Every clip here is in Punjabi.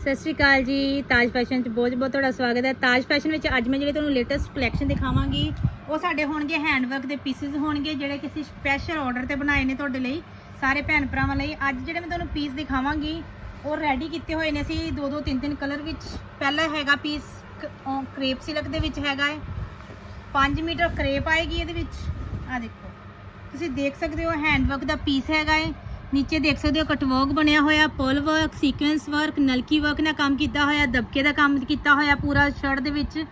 ਸਤਿ ਸ਼੍ਰੀ ਅਕਾਲ ਜੀ, ਤਾਜ ਫੈਸ਼ਨ ਚ ਬਹੁਤ ਬਹੁਤ ਤੁਹਾਡਾ ਸਵਾਗਤ ਹੈ। ਤਾਜ ਫੈਸ਼ਨ ਵਿੱਚ ਅੱਜ ਮੈਂ ਜਿਹੜੇ ਤੁਹਾਨੂੰ ਲੇਟੈਸਟ ਕਲੈਕਸ਼ਨ ਦਿਖਾਵਾਂਗੀ, ਉਹ ਸਾਡੇ ਹੋਣਗੇ ਹੈਂਡਵਰਕ ਦੇ ਪੀਸਿਸ ਹੋਣਗੇ, ਜਿਹੜੇ ਕਿਸੇ ਸਪੈਸ਼ਲ ਆਰਡਰ ਤੇ ਬਣਾਏ ਨੇ ਤੁਹਾਡੇ ਲਈ, ਸਾਰੇ ਭੈਣ ਭਰਾਵਾਂ ਲਈ। ਅੱਜ ਜਿਹੜੇ ਮੈਂ ਤੁਹਾਨੂੰ ਪੀਸ ਦਿਖਾਵਾਂਗੀ, ਉਹ ਰੈਡੀ ਕੀਤੇ ਹੋਏ ਨੇ ਅਸੀਂ ਦੋ ਦੋ ਤਿੰਨ ਤਿੰਨ ਕਲਰ ਵਿੱਚ। ਪਹਿਲਾ ਹੈਗਾ ਪੀਸ ਕ੍ਰੇਪ ਸਿਲਕ ਦੇ ਵਿੱਚ ਹੈਗਾ ਹੈ 5 ਮੀਟਰ ਕ੍ਰੇਪ ਆਏਗੀ ਇਹਦੇ ਵਿੱਚ। ਆ ਦੇਖੋ। ਤੁਸੀਂ ਦੇਖ ਸਕਦੇ ਹੋ ਹੈਂਡਵਰਕ ਦਾ ਪੀਸ ਹੈਗਾ ਹੈ ਨੀਚੇ ਦੇਖ ਸਕਦੇ ਹੋ ਕਟਵਰਕ ਬਣਿਆ ਹੋਇਆ ਪਰਲ ਵਰਕ ਸੀਕੁਐਂਸ ਵਰਕ ਨਲਕੀ ਵਰਕ ਨਾਲ ਕੰਮ ਕੀਤਾ ਹੋਇਆ, ਦਬਕੇ ਦਾ ਕੰਮ ਕੀਤਾ ਹੋਇਆ ਪੂਰਾ ਸ਼ਰਟ ਦੇ ਵਿੱਚ।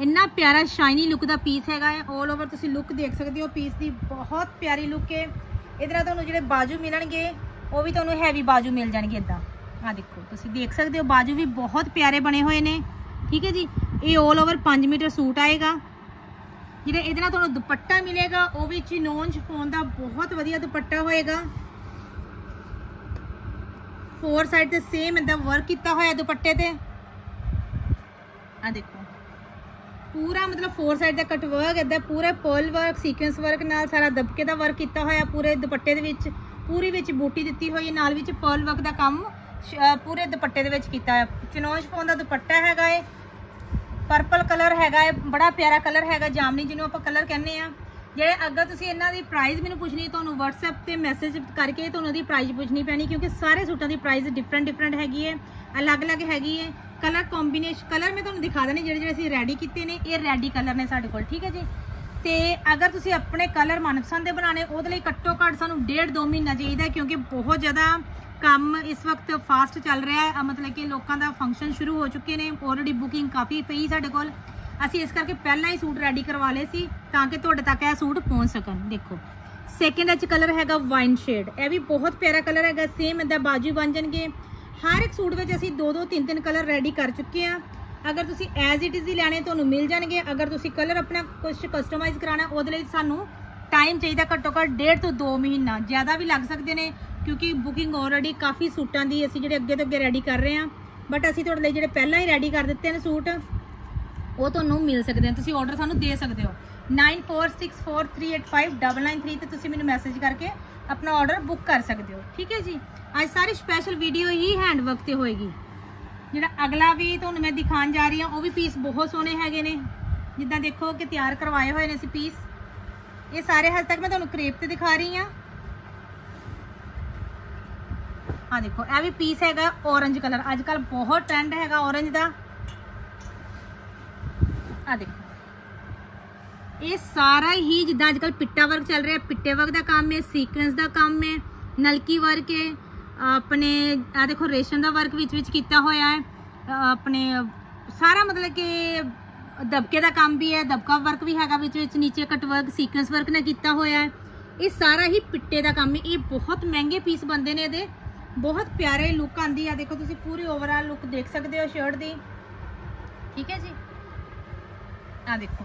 ਇੰਨਾ ਪਿਆਰਾ ਸ਼ਾਈਨੀ ਲੁੱਕ ਦਾ ਪੀਸ ਹੈਗਾ ਹੈ 올 ਓਵਰ ਤੁਸੀਂ ਲੁੱਕ ਦੇਖ ਸਕਦੇ ਹੋ ਪੀਸ ਦੀ ਬਹੁਤ ਪਿਆਰੀ ਲੁੱਕ ਹੈ। ਇਧਰ ਤੁਹਾਨੂੰ ਜਿਹੜੇ ਬਾਜੂ ਮਿਲਣਗੇ, ਉਹ ਵੀ ਤੁਹਾਨੂੰ ਹੈਵੀ ਬਾਜੂ ਮਿਲ ਜਾਣਗੇ ਇਦਾਂ। ਆ ਦੇਖੋ, ਤੁਸੀਂ ਦੇਖ ਸਕਦੇ ਹੋ, ਬਾਜੂ ਵੀ ਬਹੁਤ ਪਿਆਰੇ ਬਣੇ ਹੋਏ ਨੇ। ਠੀਕ ਹੈ ਜੀ, ਇਹ 올 ਓਵਰ 5 ਮੀਟਰ ਸੂਟ ਆਏਗਾ। ਜਿਹੜਾ ਇਹਦੇ ਨਾਲ ਤੁਹਾਨੂੰ ਦੁਪੱਟਾ ਮਿਲੇਗਾ, ਉਹ ਵੀ ਚਿਨੋਨ ਸ਼ਫੋਨ ਦਾ ਬਹੁਤ ਵਧੀਆ ਦੁਪੱਟਾ ਹੋਏਗਾ। ਫੋਰ ਸਾਈਡ ਤੇ ਸੇਮ ਇਹਦਾ ਵਰਕ ਕੀਤਾ ਹੋਇਆ ਦੁਪੱਟੇ ਤੇ। ਆ ਦੇਖੋ। ਪੂਰਾ ਮਤਲਬ ਫੋਰ ਸਾਈਡ ਦਾ ਕਟ ਵਰਕ ਇਹਦਾ ਪੂਰਾ ਪਰਲ ਵਰਕ ਸੀਕੁਐਂਸ ਵਰਕ ਨਾਲ ਸਾਰਾ ਦਬਕੇ ਦਾ ਵਰਕ ਕੀਤਾ ਹੋਇਆ ਪੂਰੇ ਦੁਪੱਟੇ ਦੇ ਵਿੱਚ, ਪੂਰੀ ਵਿੱਚ ਬੂਟੀ ਦਿੱਤੀ ਹੋਈ ਨਾਲ ਵਿੱਚ ਪਰਲ ਵਰਕ ਦਾ ਕੰਮ ਪੂਰੇ ਦੁਪੱਟੇ ਦੇ ਵਿੱਚ ਕੀਤਾ ਹੋਇਆ। ਚਨੋਜ ਫੋਨ ਦਾ ਦੁਪੱਟਾ ਹੈਗਾ ਏ ਪਰਪਲ ਕਲਰ ਹੈਗਾ ਏ, ਬੜਾ ਪਿਆਰਾ ਕਲਰ ਹੈਗਾ, ਜਾਮਨੀ ਜਿਹਨੂੰ ਆਪਾਂ ਕਲਰ ਕਹਿੰਦੇ ਆ ਜਿਹੜੇ ਅਗਰ ਤੁਸੀਂ ਇਹਨਾਂ ਦੀ ਪ੍ਰਾਈਸ ਮੈਨੂੰ ਪੁੱਛਣੀ, ਤੁਹਾਨੂੰ WhatsApp ਤੇ ਮੈਸੇਜ ਕਰਕੇ ਤੁਹਾਨੂੰ ਉਹਦੀ ਪ੍ਰਾਈਸ ਪੁੱਛਣੀ ਪੈਣੀ, ਕਿਉਂਕਿ ਸਾਰੇ ਸੂਟਾਂ ਦੀ ਪ੍ਰਾਈਸ ਡਿਫਰੈਂਟ ਡਿਫਰੈਂਟ ਹੈਗੀ ਹੈ, ਅਲੱਗ-ਅਲੱਗ ਹੈਗੀ ਹੈ। ਕਲਰ ਕੰਬੀਨੇਸ਼ਨ ਕਲਰ ਮੈਂ ਤੁਹਾਨੂੰ ਦਿਖਾ ਦਣੀ ਜਿਹੜੇ ਜਿਹੜੇ ਅਸੀਂ ਰੈਡੀ ਕੀਤੇ ਨੇ, ਇਹ ਰੈਡੀ ਕਲਰ ਨੇ ਸਾਡੇ ਕੋਲ, ਠੀਕ ਹੈ ਜੀ? ਤੇ ਅਗਰ ਤੁਸੀਂ ਆਪਣੇ ਕਲਰ ਮਨਪਸੰਦ ਦੇ ਬਣਾਣੇ ਉਹਦੇ ਲਈ ਘੱਟੋ ਘੱਟ ਸਾਨੂੰ ਡੇਢ ਦੋ ਮਹੀਨਾ ਚਾਹੀਦਾ ਕਿਉਂਕਿ ਬਹੁਤ ਜ਼ਿਆਦਾ ਕੰਮ ਇਸ ਵਕਤ ਫਾਸਟ ਚੱਲ ਰਿਹਾ ਹੈ। ਮਤਲਬ ਕਿ ਲੋਕਾਂ ਦਾ ਫੰਕਸ਼ਨ ਸ਼ੁਰੂ ਹੋ ਚੁੱਕੇ ਨੇ ਆਲਰੇਡੀ ਬੁਕਿੰਗ ਕਾਫੀ ਪਈ ਸਾਡੇ ਕੋਲ। ਅਸੀਂ ਇਸ ਕਰਕੇ ਪਹਿਲਾਂ ਹੀ ਸੂਟ ਰੈਡੀ ਕਰਵਾ ਲਏ ਸੀ ਤਾਂ ਕਿ ਤੁਹਾਡੇ ਤੱਕ ਇਹ ਸੂਟ ਪਹੁੰਚ ਸਕਣ। ਦੇਖੋ ਸੈਕਿੰਡ ਵਿੱਚ ਕਲਰ ਹੈਗਾ ਵਾਈਨ ਸ਼ੇਡ ਇਹ ਵੀ ਬਹੁਤ ਪਿਆਰਾ ਕਲਰ ਹੈਗਾ ਸੇਮ ਇਹਦਾ ਬਾਜੂ ਬਣ ਜਾਣਗੇ। ਹਰ ਇੱਕ ਸੂਟ ਵਿੱਚ ਅਸੀਂ ਦੋ ਦੋ ਤਿੰਨ ਤਿੰਨ ਕਲਰ ਰੈਡੀ ਕਰ ਚੁੱਕੇ ਆ ਅਗਰ ਤੁਸੀਂ ਐਜ਼ ਇਟ ਇਜ਼ ਹੀ ਲੈਣੇ, ਤੁਹਾਨੂੰ ਮਿਲ ਜਾਣਗੇ। ਅਗਰ ਤੁਸੀਂ ਕਲਰ ਆਪਣਾ ਕੁਝ ਕਸਟਮਾਈਜ਼ ਕਰਾਣਾ ਉਹਦੇ ਲਈ ਸਾਨੂੰ ਟਾਈਮ ਚਾਹੀਦਾ ਘੱਟੋ ਘੱਟ ਡੇਢ ਤੋਂ 2 ਮਹੀਨਾ। ਜ਼ਿਆਦਾ ਵੀ ਲੱਗ ਸਕਦੇ ਨੇ, ਕਿਉਂਕਿ ਬੁਕਿੰਗ ਆਲਰੇਡੀ ਕਾਫੀ ਸੂਟਾਂ ਦੀ ਅਸੀਂ ਜਿਹੜੇ ਅੱਗੇ ਤੋਂ ਅੱਗੇ ਰੈਡੀ ਕਰ ਰਹੇ ਆ ਬਟ ਅਸੀਂ ਤੁਹਾਡੇ ਲਈ ਜਿਹੜੇ ਪਹਿਲਾਂ ਹੀ ਰੈਡੀ ਕਰ ਦਿੱਤੇ ਨੇ ਸੂਟ ਉਹ ਤੁਹਾਨੂੰ ਮਿਲ ਸਕਦੇ ਆ ਤੁਸੀਂ ਆਰਡਰ ਸਾਨੂੰ ਦੇ ਸਕਦੇ ਹੋ 9464385993 ਤੇ ਤੁਸੀਂ ਮੈਨੂੰ ਮੈਸੇਜ ਕਰਕੇ ਆਪਣਾ ਆਰਡਰ ਬੁੱਕ ਕਰ ਸਕਦੇ ਹੋ ਠੀਕ ਹੈ ਜੀ ਅੱਜ ਸਾਰੀ ਸਪੈਸ਼ਲ ਵੀਡੀਓ ਹੀ ਹੈਂਡ ਵਰਕ ਤੇ ਹੋਏਗੀ ਜਿਹੜਾ ਅਗਲਾ ਵੀ ਤੁਹਾਨੂੰ ਮੈਂ ਦਿਖਾਉਣ ਜਾ ਰਹੀ ਹਾਂ ਉਹ ਵੀ ਪੀਸ ਬਹੁਤ ਸੋਹਣੇ ਹੈਗੇ ਨੇ ਜਿੱਦਾਂ ਦੇਖੋ ਕਿ ਤਿਆਰ ਕਰਵਾਏ ਹੋਏ ਨੇ ਅਸੀਂ ਪੀਸ ਇਹ ਸਾਰੇ ਹੱਦ ਤੱਕ ਮੈਂ ਤੁਹਾਨੂੰ ਕ੍ਰੇਪ ਤੇ ਦਿਖਾ ਰਹੀ ਹਾਂ ਆ ਦੇਖੋ ਇਹ ਵੀ ਪੀਸ ਹੈਗਾ ਔਰੰਜ ਕਲਰ ਅੱਜ ਕੱਲ ਬਹੁਤ ਟ੍ਰੈਂਡ ਹੈਗਾ ਔਰੰਜ ਦਾ ਆ ਦੇਖੋ ਇਹ ਸਾਰਾ ਹੀ ਜਿੱਦਾਂ ਅੱਜਕੱਲ ਪਿੱਟਾ ਵਰਕ ਚੱਲ ਰਿਹਾ, ਪਿੱਟੇ ਵਰਕ ਦਾ ਕੰਮ ਹੈ ਸੀਕੁਐਂਸ ਦਾ ਕੰਮ ਹੈ, ਨਲਕੀ ਵਰਕ ਹੈ, ਆਪਣੇ ਆ ਦੇਖੋ ਰੇਸ਼ਮ ਦਾ ਵਰਕ ਵਿੱਚ ਵਿੱਚ ਕੀਤਾ ਹੋਇਆ ਹੈ ਆਪਣੇ ਸਾਰਾ ਮਤਲਬ ਕਿ ਦਬਕੇ ਦਾ ਕੰਮ ਵੀ ਹੈ, ਦਬਕਾ ਵਰਕ ਵੀ ਹੈਗਾ ਵਿੱਚ ਵਿੱਚ, ਨੀਚੇ ਕਟ ਵਰਕ ਸੀਕੁਐਂਸ ਵਰਕ ਨੇ ਕੀਤਾ ਹੋਇਆ ਹੈ। ਇਹ ਸਾਰਾ ਹੀ ਪਿੱਟੇ ਦਾ ਕੰਮ ਹੈ। ਇਹ ਬਹੁਤ ਮਹਿੰਗੇ ਪੀਸ ਬੰਦੇ ਨੇ ਇਹਦੇ। ਬਹੁਤ ਪਿਆਰੇ ਲੁੱਕ ਆਂਦੀ ਆ। ਦੇਖੋ ਤੁਸੀਂ ਪੂਰੀ ਓਵਰਆਲ ਲੁੱਕ ਦੇਖ ਸਕਦੇ ਹੋ ਸ਼ਰਟ ਦੀ। ਠੀਕ ਹੈ ਜੀ? ਆ ਦੇਖੋ।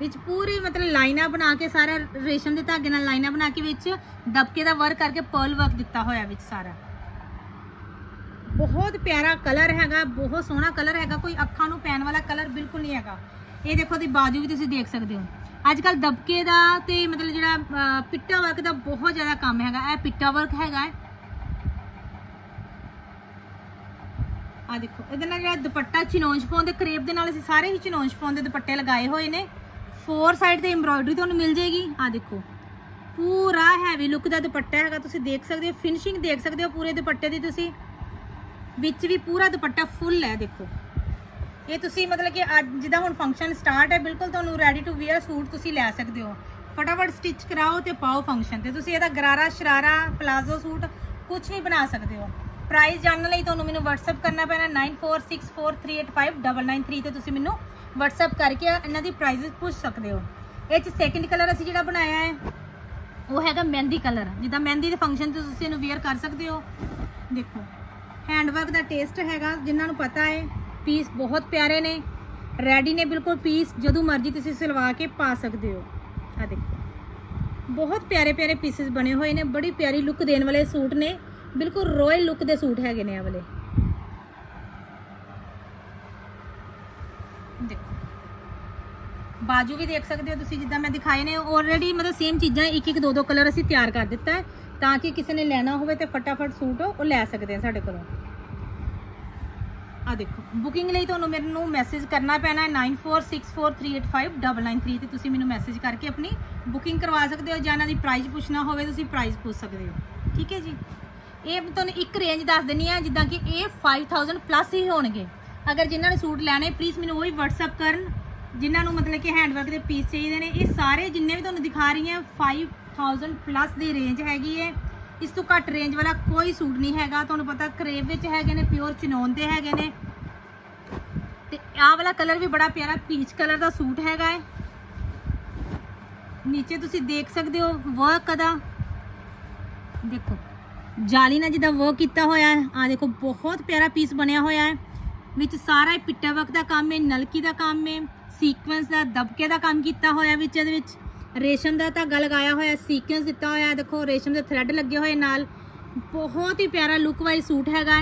ਵਿੱਚ ਪੂਰੀ ਮਤਲਬ ਲਾਈਨਾਂ ਬਣਾ ਕੇ ਸਾਰਾ ਰੇਸ਼ਮ ਦੇ ਧਾਗੇ ਨਾਲ ਲਾਈਨਾਂ ਬਣਾ ਕੇ ਵਿੱਚ ਦਬਕੇ ਦਾ ਵਰਕ ਕਰਕੇ ਪਰਲ ਵਰਕ ਦਿੱਤਾ ਹੋਇਆ ਵਿੱਚ ਸਾਰਾ। ਬਹੁਤ ਪਿਆਰਾ ਕਲਰ ਹੈਗਾ, ਬਹੁਤ ਸੋਹਣਾ ਕਲਰ ਹੈਗਾ, ਕੋਈ ਅੱਖਾਂ ਨੂੰ ਪੈਣ ਵਾਲਾ ਕਲਰ ਬਿਲਕੁਲ ਨਹੀਂ ਹੈਗਾ। ਇਹ ਦੇਖੋ ਦੀ ਬਾਜੂ ਵੀ ਤੁਸੀਂ ਦੇਖ ਸਕਦੇ ਹੋ। ਅੱਜ ਕੱਲ ਦਬਕੇ ਦਾ ਤੇ ਮਤਲਬ ਜਿਹੜਾ ਪਿੱਟਾ ਵਰਕ ਦਾ ਬਹੁਤ ਜ਼ਿਆਦਾ ਕੰਮ ਹੈਗਾ। ਇਹ ਪਿੱਟਾ ਵਰਕ ਹੈਗਾ ਆ ਦੇਖੋ, ਇਹਦੇ ਨਾਲ ਜਿਹੜਾ ਦੁਪੱਟਾ ਚਿਨੋਨ ਸ਼ਫੋਨ ਦੇ ਕਰੇਪ ਦੇ ਨਾਲ ਅਸੀਂ ਸਾਰੇ ਹੀ ਚਿਨੋਨ ਸ਼ਫੋਨ ਦੇ ਦੁਪੱਟੇ ਲਗਾਏ ਹੋਏ ਨੇ। ਫੋਰ ਸਾਈਡ ਤੇ ਐਮਬ੍ਰੋਇਡਰੀ ਤੁਹਾਨੂੰ ਮਿਲ ਜੇਗੀ ਆ ਦੇਖੋ। ਪੂਰਾ ਹੈਵੀ ਲੁੱਕ ਦਾ ਦੁਪੱਟਾ ਹੈਗਾ, ਤੁਸੀਂ ਦੇਖ ਸਕਦੇ ਹੋ ਫਿਨਿਸ਼ਿੰਗ ਦੇਖ ਸਕਦੇ ਹੋ ਪੂਰੇ ਦੁਪੱਟੇ ਦੀ ਤੁਸੀਂ। ਵਿੱਚ ਵੀ ਪੂਰਾ ਦੁਪੱਟਾ ਫੁੱਲ ਹੈ, ਦੇਖੋ। ਇਹ ਤੁਸੀਂ ਮਤਲਬ ਕਿ ਅੱਜ ਜਿੱਦਾਂ ਹੁਣ ਫੰਕਸ਼ਨ ਸਟਾਰਟ ਹੈ, ਬਿਲਕੁਲ ਤੁਹਾਨੂੰ ਰੈਡੀ ਟੂ ਵੇਅਰ ਸੂਟ ਤੁਸੀਂ ਲੈ ਸਕਦੇ ਹੋ। ਫਟਾਫਟ ਸਟਿਚ ਕਰਾਓ ਤੇ ਪਾਓ ਫੰਕਸ਼ਨ ਤੇ। ਤੁਸੀਂ ਇਹਦਾ ਗਰਾਰਾ, ਸ਼ਰਾਰਾ ਪਲਾਜ਼ੋ ਸੂਟ ਕੁਝ ਵੀ ਬਣਾ ਸਕਦੇ ਹੋ। ਪ੍ਰਾਈਸ ਜਾਣਨ ਲਈ ਤੁਹਾਨੂੰ ਮੈਨੂੰ WhatsApp ਕਰਨਾ ਪੈਣਾ 9464385993 ਤੇ ਤੁਸੀਂ ਮੈਨੂੰ WhatsApp ਕਰਕੇ ਇਹਨਾਂ ਦੀ ਪ੍ਰਾਈਸਿਸ ਪੁੱਛ ਸਕਦੇ ਹੋ। ਇਹ ਚ ਸੈਕਿੰਡ ਕਲਰ ਅਸੀਂ ਜਿਹੜਾ ਬਣਾਇਆ ਹੈ, ਉਹ ਹੈਗਾ ਮਹਿੰਦੀ ਕਲਰ ਜਿੱਦਾਂ ਮਹਿੰਦੀ ਦੇ ਫੰਕਸ਼ਨ ਤੇ ਤੁਸੀਂ ਇਹਨੂੰ ਵੇਅਰ ਕਰ ਸਕਦੇ ਹੋ। ਦੇਖੋ ਹੈਂਡ ਦਾ ਟੇਸਟ ਹੈਗਾ, ਜਿਨ੍ਹਾਂ ਨੂੰ ਪਤਾ ਹੈ ਪੀਸ ਬਹੁਤ ਪਿਆਰੇ ਨੇ। ਰੈਡੀ ਨੇ ਬਿਲਕੁਲ ਪੀਸ ਜਦੋਂ ਮਰਜ਼ੀ ਤੁਸੀਂ ਸਿਲਵਾ ਕੇ ਪਾ ਸਕਦੇ ਹੋ। ਆ ਦੇਖੋ, ਬਹੁਤ ਪਿਆਰੇ ਪਿਆਰੇ ਪੀਸਸ ਬਣੇ ਹੋਏ ਨੇ, ਬੜੀ ਪਿਆਰੀ ਲੁੱਕ ਦੇਣ ਵਾਲੇ ਸੂਟ ਨੇ। ਬਿਲਕੁਲ ਰੋਇਲ ਲੁੱਕ ਦੇ ਸੂਟ ਹੈਗੇ ਨੇ ਆ ਵਾਲੇ ਦੇਖੋ ਬਾਜੂ ਵੀ ਦੇਖ ਸਕਦੇ ਹੋ ਤੁਸੀਂ, ਜਿੱਦਾਂ ਮੈਂ ਦਿਖਾਏ ਨੇ ਆਲਰੇਡੀ ਮਤਲਬ ਸੇਮ ਚੀਜ਼ਾਂ ਇੱਕ ਇੱਕ ਦੋ ਦੋ ਕਲਰ ਅਸੀਂ ਤਿਆਰ ਕਰ ਦਿੱਤਾ ਹੈ, ਤਾਂ ਕਿ ਕਿਸੇ ਨੇ ਲੈਣਾ ਹੋਵੇ ਤੇ ਫਟਾਫਟ ਸੂਟ ਉਹ ਲੈ ਸਕਦੇ ਆ ਸਾਡੇ ਕੋਲੋਂ। ਆ ਦੇਖੋ ਬੁਕਿੰਗ ਲਈ ਤੁਹਾਨੂੰ ਮੈਨੂੰ ਮੈਸੇਜ ਕਰਨਾ ਪੈਣਾ ਹੈ 9464385993 ਤੇ ਤੁਸੀਂ ਮੈਨੂੰ ਮੈਸੇਜ ਕਰਕੇ ਆਪਣੀ ਬੁਕਿੰਗ ਕਰਵਾ ਸਕਦੇ ਹੋ ਜਾਂ ਇਹਨਾਂ ਦੀ ਪ੍ਰਾਈਸ ਪੁੱਛਣਾ ਹੋਵੇ, ਤੁਸੀਂ ਪ੍ਰਾਈਸ ਪੁੱਛ ਸਕਦੇ ਹੋ। ਠੀਕ ਹੈ ਜੀ? ਇਹ ਤੁਹਾਨੂੰ ਇੱਕ ਰੇਂਜ ਦੱਸ ਦਿੰਨੀ ਆ ਜਿੱਦਾਂ ਕਿ ਇਹ 5000 ਪਲੱਸ ਹੀ ਹੋਣਗੇ। ਅਗਰ ਜਿਨ੍ਹਾਂ ਨੇ ਸੂਟ ਲੈਣੇ ਪਲੀਜ਼ ਮੈਨੂੰ ਉਹ ਉਹੀ WhatsApp ਕਰਨ। ਜਿਨ੍ਹਾਂ ਨੂੰ ਮਤਲਬ ਕਿ ਹੈਂਡਵਰਕ ਦੇ ਪੀਸ ਚਾਹੀਦੇ ਨੇ। ਇਹ ਸਾਰੇ ਜਿੰਨੇ ਵੀ ਤੁਹਾਨੂੰ ਦਿਖਾ ਰਹੀ ਹਾਂ 5000 ਪਲੱਸ ਦੀ ਰੇਂਜ ਹੈਗੀ ਹੈ। ਇਸ ਤੋਂ ਘੱਟ ਰੇਂਜ ਵਾਲਾ ਕੋਈ ਸੂਟ ਨਹੀਂ ਹੈਗਾ। ਤੁਹਾਨੂੰ ਪਤਾ ਕਰੇਵ ਵਿੱਚ ਹੈਗੇ ਨੇ ਪਿਓਰ ਚਨੋਨ ਦੇ ਹੈਗੇ ਨੇ। ਤੇ ਆਹ ਵਾਲਾ ਕਲਰ ਵੀ ਬੜਾ ਪਿਆਰਾ ਪੀਚ ਕਲਰ ਦਾ ਸੂਟ ਹੈਗਾ ਹੈ। ਨੀਚੇ ਤੁਸੀਂ ਦੇਖ ਸਕਦੇ ਹੋ ਵਰਕ ਦਾ। ਦੇਖੋ, ਜਾਲੀ ਨਾਲ ਜਿੱਦਾਂ ਵਰਕ ਕੀਤਾ ਹੋਇਆ ਹੈ ਆ ਦੇਖੋ ਬਹੁਤ ਪਿਆਰਾ ਪੀਸ ਬਣਿਆ ਹੋਇਆ ਹੈ। ਵਿੱਚ ਸਾਰਾ ਪਿੱਟਾ ਵਰਕ ਦਾ ਕੰਮ ਹੈ, ਨਲਕੀ ਦਾ ਕੰਮ ਹੈ। ਸੀਕੁਐਂਸ ਦਾ ਦਬਕੇ ਦਾ ਕੰਮ ਕੀਤਾ ਹੋਇਆ ਵਿੱਚ, ਇਹਦੇ ਵਿੱਚ ਰੇਸ਼ਮ ਦਾ ਧਾਗਾ ਲਗਾਇਆ ਹੋਇਆ ਸੀਕੁਐਂਸ ਦਿੱਤਾ ਹੋਇਆ, ਦੇਖੋ ਰੇਸ਼ਮ ਦੇ ਥ੍ਰੈਡ ਲੱਗੇ ਹੋਏ ਨਾਲ। ਬਹੁਤ ਹੀ ਪਿਆਰਾ ਲੁੱਕ ਵਾਈਜ਼ ਸੂਟ ਹੈਗਾ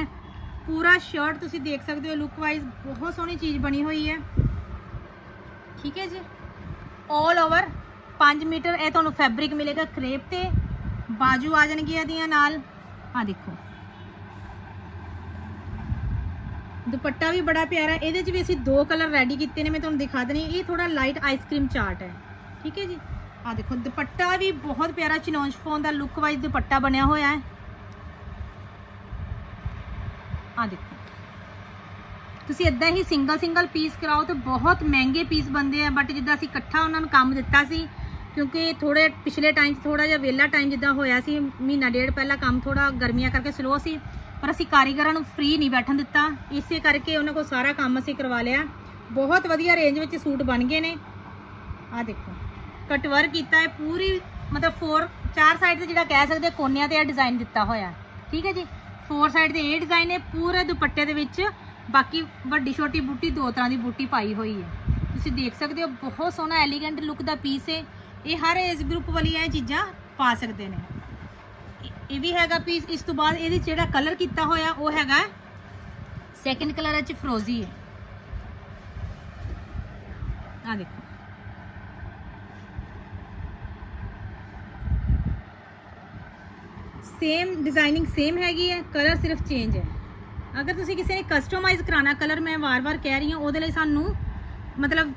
ਪੂਰਾ ਸ਼ਰਟ ਤੁਸੀਂ ਦੇਖ ਸਕਦੇ ਹੋ ਲੁੱਕ ਵਾਈਜ਼ ਬਹੁਤ ਸੋਹਣੀ ਚੀਜ਼ ਬਣੀ ਹੋਈ ਹੈ। ਠੀਕ ਹੈ ਜੀ? 올 ਓਵਰ 5 ਮੀਟਰ, ਇਹ ਤੁਹਾਨੂੰ ਫੈਬਰਿਕ ਮਿਲੇਗਾ ਕਰੇਪ ਤੇ। ਬਾਜੂ ਆ ਜਾਣਗੀਆਂ ਇਹਦੀਆਂ ਨਾਲ। ਆ ਦੇਖੋ। ਦੁਪੱਟਾ ਵੀ ਬੜਾ ਪਿਆਰਾ ਇਹਦੇ 'ਚ ਵੀ ਅਸੀਂ ਦੋ ਕਲਰ ਰੈਡੀ ਕੀਤੇ ਨੇ, ਮੈਂ ਤੁਹਾਨੂੰ ਦਿਖਾ ਦਣੀ ਇਹ ਥੋੜਾ ਲਾਈਟ ਆਈਸਕ੍ਰੀਮ ਚਾਰਟ ਹੈ। ਠੀਕ ਹੈ ਜੀ? ਆ ਦੇਖੋ, ਦੁਪੱਟਾ ਵੀ ਬਹੁਤ ਪਿਆਰਾ ਚਿਨੌਨ ਸ਼ਫੋਨ ਦਾ ਲੁੱਕ ਵਾਈਜ਼ ਦੁਪੱਟਾ ਬਣਿਆ ਹੋਇਆ ਹੈ। ਆ ਦੇਖੋ। ਤੁਸੀਂ ਇਦਾਂ ਹੀ ਸਿੰਗਲ ਸਿੰਗਲ ਪੀਸ ਕਰਾਓ ਤੇ ਬਹੁਤ ਮਹਿੰਗੇ ਪੀਸ ਬੰਦੇ ਆ ਬਟ ਜਿੱਦਾਂ ਅਸੀਂ ਇਕੱਠਾ ਉਹਨਾਂ ਨੂੰ ਕੰਮ ਦਿੱਤਾ ਸੀ, ਕਿਉਂਕਿ ਥੋੜੇ ਪਿਛਲੇ ਟਾਈਮ 'ਚ ਥੋੜਾ ਜਿਹਾ ਵੇਲਾ ਟਾਈਮ ਜਿੱਦਾਂ ਹੋਇਆ ਸੀ, ਮਹੀਨਾ ਡੇਢ ਪਹਿਲਾਂ ਕੰਮ ਥੋੜਾ ਗਰਮੀਆਂ ਕਰਕੇ ਸਲੋ ਸੀ ਪਰ ਅਸੀਂ ਕਾਰੀਗਰਾਂ ਨੂੰ ਫ੍ਰੀ ਨਹੀਂ ਬੈਠਣ ਦਿੱਤਾ। ਇਸੇ ਕਰਕੇ ਉਹਨਾਂ ਕੋਲ ਸਾਰਾ ਕੰਮ ਅਸੀਂ ਕਰਵਾ ਲਿਆ। ਬਹੁਤ ਵਧੀਆ ਰੇਂਜ ਵਿੱਚ ਸੂਟ ਬਣ ਗਏ ਨੇ। ਆ ਦੇਖੋ। ਕਟਵਰ ਕੀਤਾ ਹੈ, ਪੂਰੀ ਮਤਲਬ ਫੋਰ ਚਾਰ ਸਾਈਡ ਤੇ ਜਿਹੜਾ ਕਹਿ ਸਕਦੇ ਕੋਨਿਆਂ ਤੇ ਇਹ ਡਿਜ਼ਾਈਨ ਦਿੱਤਾ ਹੋਇਆ। ਠੀਕ ਹੈ ਜੀ? ਫੋਰ ਸਾਈਡ ਤੇ ਇਹ ਡਿਜ਼ਾਈਨ ਹੈ, ਪੂਰੇ ਦੁਪੱਟੇ ਦੇ ਵਿੱਚ। ਬਾਕੀ ਵੱਡੀ, ਛੋਟੀ ਬੂਟੀ ਦੋ ਤਰ੍ਹਾਂ ਦੀ ਬੂਟੀ ਪਾਈ ਹੋਈ ਹੈ। ਤੁਸੀਂ ਦੇਖ ਸਕਦੇ ਹੋ, ਬਹੁਤ ਸੋਹਣਾ ਐਲੀਗੈਂਟ ਲੁੱਕ ਦਾ ਪੀਸ ਹੈ। ਇਹ ਹਰ ਏਜ ਗਰੁੱਪ ਵਾਲੀ ਇਹ ਚੀਜ਼ਾਂ ਪਾ ਸਕਦੇ ਨੇ। ਇਹ- ਵੀ ਹੈਗਾ ਪੀਸ ਇਸ ਤੋਂ ਬਾਅਦ ਇਹਦੇ 'ਚ ਜਿਹੜਾ ਕਲਰ ਕੀਤਾ ਹੋਇਆ, ਉਹ ਹੈਗਾ ਸੈਕੰਡ ਕਲਰ ਵਿੱਚ ਫਰੋਜ਼ੀ ਹੈ। ਆ ਦੇਖੋ। ਸੇਮ ਡਿਜ਼ਾਈਨਿੰਗ ਸੇਮ ਹੈਗੀ ਹੈ ਕਲਰ ਸਿਰਫ ਚੇਂਜ ਹੈ। ਅਗਰ ਤੁਸੀਂ ਕਿਸੇ ਨੇ ਕਸਟਮਾਈਜ਼ ਕਰਾਣਾ ਕਲਰ ਮੈਂ ਵਾਰ-ਵਾਰ ਕਹਿ ਰਹੀ ਹਾਂ, ਉਹਦੇ ਲਈ ਸਾਨੂੰ ਮਤਲਬ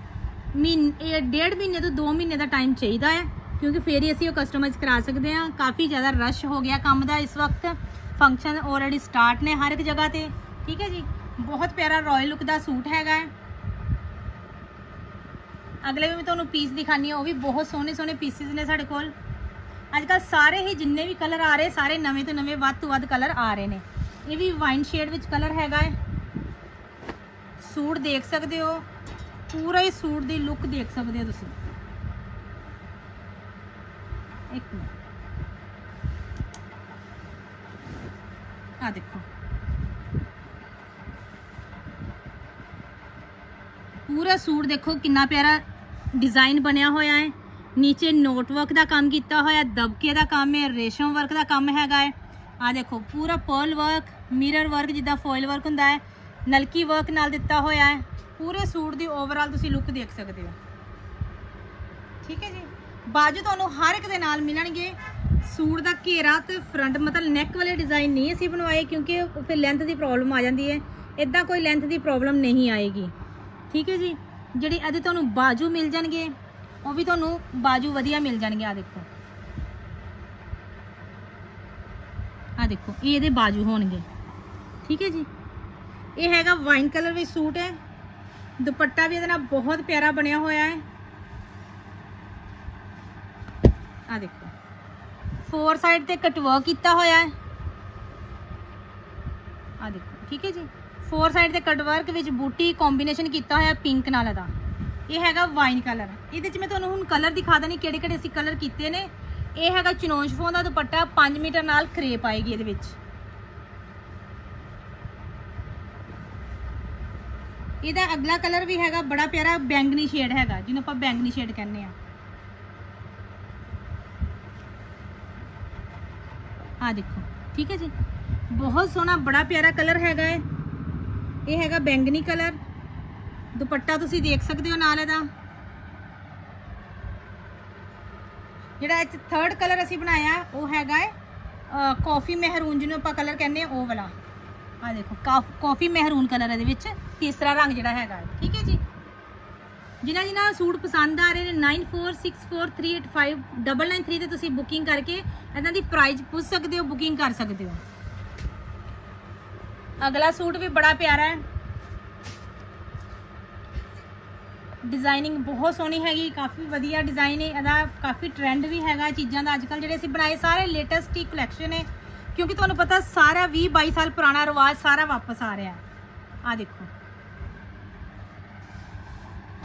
ਮਹੀਨੇ ਡੇਢ ਮਹੀਨੇ ਤੋਂ 2 ਮਹੀਨੇ ਦਾ ਟਾਈਮ ਚਾਹੀਦਾ ਹੈ। ਕਿਉਂਕਿ ਫੇਰ ਹੀ ਅਸੀਂ ਉਹ ਕਸਟਮਾਈਜ਼ ਕਰਾ ਸਕਦੇ ਹਾਂ। ਕਾਫੀ ਜ਼ਿਆਦਾ ਰਸ਼ ਹੋ ਗਿਆ ਕੰਮ ਦਾ ਇਸ ਵਕਤ। ਫੰਕਸ਼ਨ ਆਲਰੇਡੀ ਸਟਾਰਟ ਨੇ ਹਰ ਇੱਕ ਜਗ੍ਹਾ ਤੇ। ਠੀਕ ਹੈ ਜੀ? ਬਹੁਤ ਪਿਆਰਾ ਰਾਇਲ ਲੁੱਕ ਦਾ ਸੂਟ ਹੈਗਾ ਹੈ। ਅਗਲੇ ਵੀ ਮੈਂ ਤੁਹਾਨੂੰ ਪੀਸ ਦਿਖਾਨੀ ਆ ਉਹ ਵੀ ਬਹੁਤ ਸੋਹਣੇ ਸੋਹਣੇ ਪੀਸਿਸ ਨੇ ਸਾਡੇ ਕੋਲ। ਅੱਜ ਕੱਲ ਸਾਰੇ ਹੀ ਜਿੰਨੇ ਵੀ ਕਲਰ ਆ ਰਹੇ, ਸਾਰੇ ਨਵੇਂ ਤੋਂ ਨਵੇਂ ਵੱਧ ਤੋਂ ਵੱਧ ਕਲਰ ਆ ਰਹੇ ਨੇ। ਇਹ ਵੀ ਵਾਈਨ ਸ਼ੇਡ ਵਿੱਚ ਕਲਰ ਹੈਗਾ ਹੈ। ਸੂਟ ਦੇਖ ਸਕਦੇ ਹੋ। ਪੂਰਾ ਹੀ ਸੂਟ ਦੀ ਲੁੱਕ ਦੇਖ ਸਕਦੇ ਹੋ ਤੁਸੀਂ। ਇੱਕ ਮਿੰਟ। ਆ ਦੇਖੋ। ਪੂਰਾ ਸੂਟ ਦੇਖੋ ਕਿੰਨਾ ਪਿਆਰਾ ਡਿਜ਼ਾਈਨ ਬਣਿਆ ਹੋਇਆ ਹੈ। ਨੀਚੇ ਨੋਟ ਵਰਕ ਦਾ ਕੰਮ ਕੀਤਾ ਹੋਇਆ, ਦਬਕੇ ਦਾ ਕੰਮ ਹੈ, ਰੇਸ਼ਮ ਵਰਕ ਦਾ ਕੰਮ ਹੈਗਾ ਹੈ। ਆ ਦੇਖੋ, ਪੂਰਾ ਪਰਲ ਵਰਕ ਮਿਰਰ ਵਰਕ ਜਿੱਦਾਂ ਫੋਇਲ ਵਰਕ ਹੁੰਦਾ ਹੈ, ਨਲਕੀ ਵਰਕ ਨਾਲ ਦਿੱਤਾ ਹੋਇਆ ਹੈ। ਪੂਰੇ ਸੂਟ ਦੀ ਓਵਰਆਲ ਤੁਸੀਂ ਲੁੱਕ ਦੇਖ ਸਕਦੇ ਹੋ। ਠੀਕ ਹੈ ਜੀ? ਬਾਜੂ ਤੁਹਾਨੂੰ ਹਰ ਇੱਕ ਦੇ ਨਾਲ ਮਿਲਣਗੇ। ਸੂਟ ਦਾ ਘੇਰਾ ਤੇ ਫਰੰਟ ਮਤਲਬ ਨੈਕ ਵਾਲੇ ਡਿਜ਼ਾਈਨ ਨਹੀਂ ਅਸੀਂ ਬਣਵਾਏ ਕਿਉਂਕਿ ਉਹ ਫਿਰ ਲੈਂਥ ਦੀ ਪ੍ਰੋਬਲਮ ਆ ਜਾਂਦੀ ਹੈ। ਇਦਾਂ ਕੋਈ ਲੈਂਥ ਦੀ ਪ੍ਰੋਬਲਮ ਨਹੀਂ ਆਏਗੀ। ਠੀਕ ਹੈ ਜੀ? ਜਿਹੜੀ ਇਹਦੇ ਤੁਹਾਨੂੰ ਬਾਜੂ ਮਿਲ ਜਾਣਗੇ, ਉਹ ਵੀ ਤੁਹਾਨੂੰ ਬਾਜੂ ਵਧੀਆ ਮਿਲ ਜਾਣਗੇ। ਆ ਦੇਖੋ। ਆ ਦੇਖੋ, ਇਹ ਇਹਦੇ ਬਾਜੂ ਹੋਣਗੇ। ਠੀਕ ਹੈ ਜੀ? ਇਹ ਹੈਗਾ ਵਾਈਨ ਕਲਰ ਵਿੱਚ ਸੂਟ ਹੈ। ਦੁਪੱਟਾ ਵੀ ਇਹਦੇ ਨਾਲ ਬਹੁਤ ਪਿਆਰਾ ਬਣਿਆ ਹੋਇਆ ਹੈ। ਆ ਦੇਖੋ। ਫੋਰ ਸਾਈਡ ਤੇ ਕਟਵਰਕ ਕੀਤਾ ਹੋਇਆ ਹੈ। ਆ ਦੇਖੋ, ਠੀਕ ਹੈ ਜੀ? ਫੋਰ ਸਾਈਡ ਤੇ ਕਟਵਰਕ ਵਿੱਚ ਬੂਟੀ ਕੰਬੀਨੇਸ਼ਨ ਕੀਤਾ ਹੋਇਆ ਪਿੰਕ ਨਾਲ ਦਾ ਇਹ ਹੈਗਾ ਵਾਈਨ ਕਲਰ ਇਹਦੇ ਚ ਮੈਂ ਤੁਹਾਨੂੰ ਹੁਣ ਕਲਰ ਦਿਖਾ ਦਣੀ ਕਿਹੜੇ ਕਿਹੜੇ ਅਸੀਂ ਕਲਰ ਕੀਤੇ ਨੇ। ਇਹ ਹੈਗਾ ਚਨੋਨ ਸ਼ਫੋਨ ਦਾ ਦੁਪੱਟਾ 5 ਮੀਟਰ ਨਾਲ ਖਰੇਪ ਆਏਗੀ ਇਹਦੇ ਵਿੱਚ। ਇਹਦਾ ਅਗਲਾ ਕਲਰ ਵੀ ਹੈਗਾ ਬੜਾ ਪਿਆਰਾ ਬੈਂਗਨੀ ਸ਼ੇਡ ਹੈਗਾ, ਜਿਹਨੂੰ ਆਪਾਂ ਬੈਂਗਨੀ ਸ਼ੇਡ ਕਹਿੰਦੇ ਆ ਆ ਦੇਖੋ, ਠੀਕ ਹੈ ਜੀ? ਬਹੁਤ ਸੋਹਣਾ, ਬੜਾ ਪਿਆਰਾ ਕਲਰ ਹੈਗਾ ਹੈ ਇਹ ਹੈਗਾ ਬੈਂਗਨੀ ਕਲਰ। ਦੁਪੱਟਾ ਤੁਸੀਂ ਦੇਖ ਸਕਦੇ ਹੋ ਨਾਲ ਇਹਦਾ। ਜਿਹੜਾ ਇਹ ਥਰਡ ਕਲਰ ਅਸੀਂ ਬਣਾਇਆ, ਉਹ ਹੈਗਾ ਹੈ ਕਾਫੀ ਮਹਿਰੂਨ ਜਿਹਨੂੰ ਆਪਾਂ ਕਲਰ ਕਹਿੰਦੇ ਆ ਉਹ ਵਾਲਾ। ਆ ਦੇਖੋ ਕਾਫੀ ਮਹਿਰੂਨ ਕਲਰ ਇਹਦੇ ਵਿੱਚ ਤੀਸਰਾ ਰੰਗ ਜਿਹੜਾ ਹੈਗਾ ਠੀਕ ਹੈ ਜੀ? ਜਿਨ੍ਹਾਂ ਜਿਨ੍ਹਾਂ ਸੂਟ ਪਸੰਦ ਆ ਰਹੇ ਨੇ 9464385993 ਤੇ ਤੁਸੀਂ ਬੁਕਿੰਗ ਕਰਕੇ ਇਹਨਾਂ ਦੀ ਪ੍ਰਾਈਸ ਪੁੱਛ ਸਕਦੇ ਹੋ ਬੁਕਿੰਗ ਕਰ ਸਕਦੇ ਹੋ। ਅਗਲਾ ਸੂਟ ਵੀ ਬੜਾ ਪਿਆਰਾ ਹੈ। ਡਿਜ਼ਾਈਨਿੰਗ ਬਹੁਤ ਸੋਹਣੀ ਹੈਗੀ, ਕਾਫੀ ਵਧੀਆ ਡਿਜ਼ਾਈਨ ਹੈ, ਇਹਦਾ ਕਾਫੀ ਟ੍ਰੈਂਡ ਵੀ ਹੈਗਾ ਚੀਜ਼ਾਂ ਦਾ। ਅੱਜਕੱਲ ਜਿਹੜੇ ਅਸੀਂ ਬਣਾਏ, ਸਾਰੇ ਲੇਟੈਸਟ ਹੀ ਕਲੈਕਸ਼ਨ ਹੈ ਕਿਉਂਕਿ ਤੁਹਾਨੂੰ ਪਤਾ ਸਾਰਾ 20 22 ਸਾਲ ਪੁਰਾਣਾ ਰਿਵਾਜ ਸਾਰਾ ਵਾਪਸ ਆ ਰਿਹਾ ਆ ਦੇਖੋ।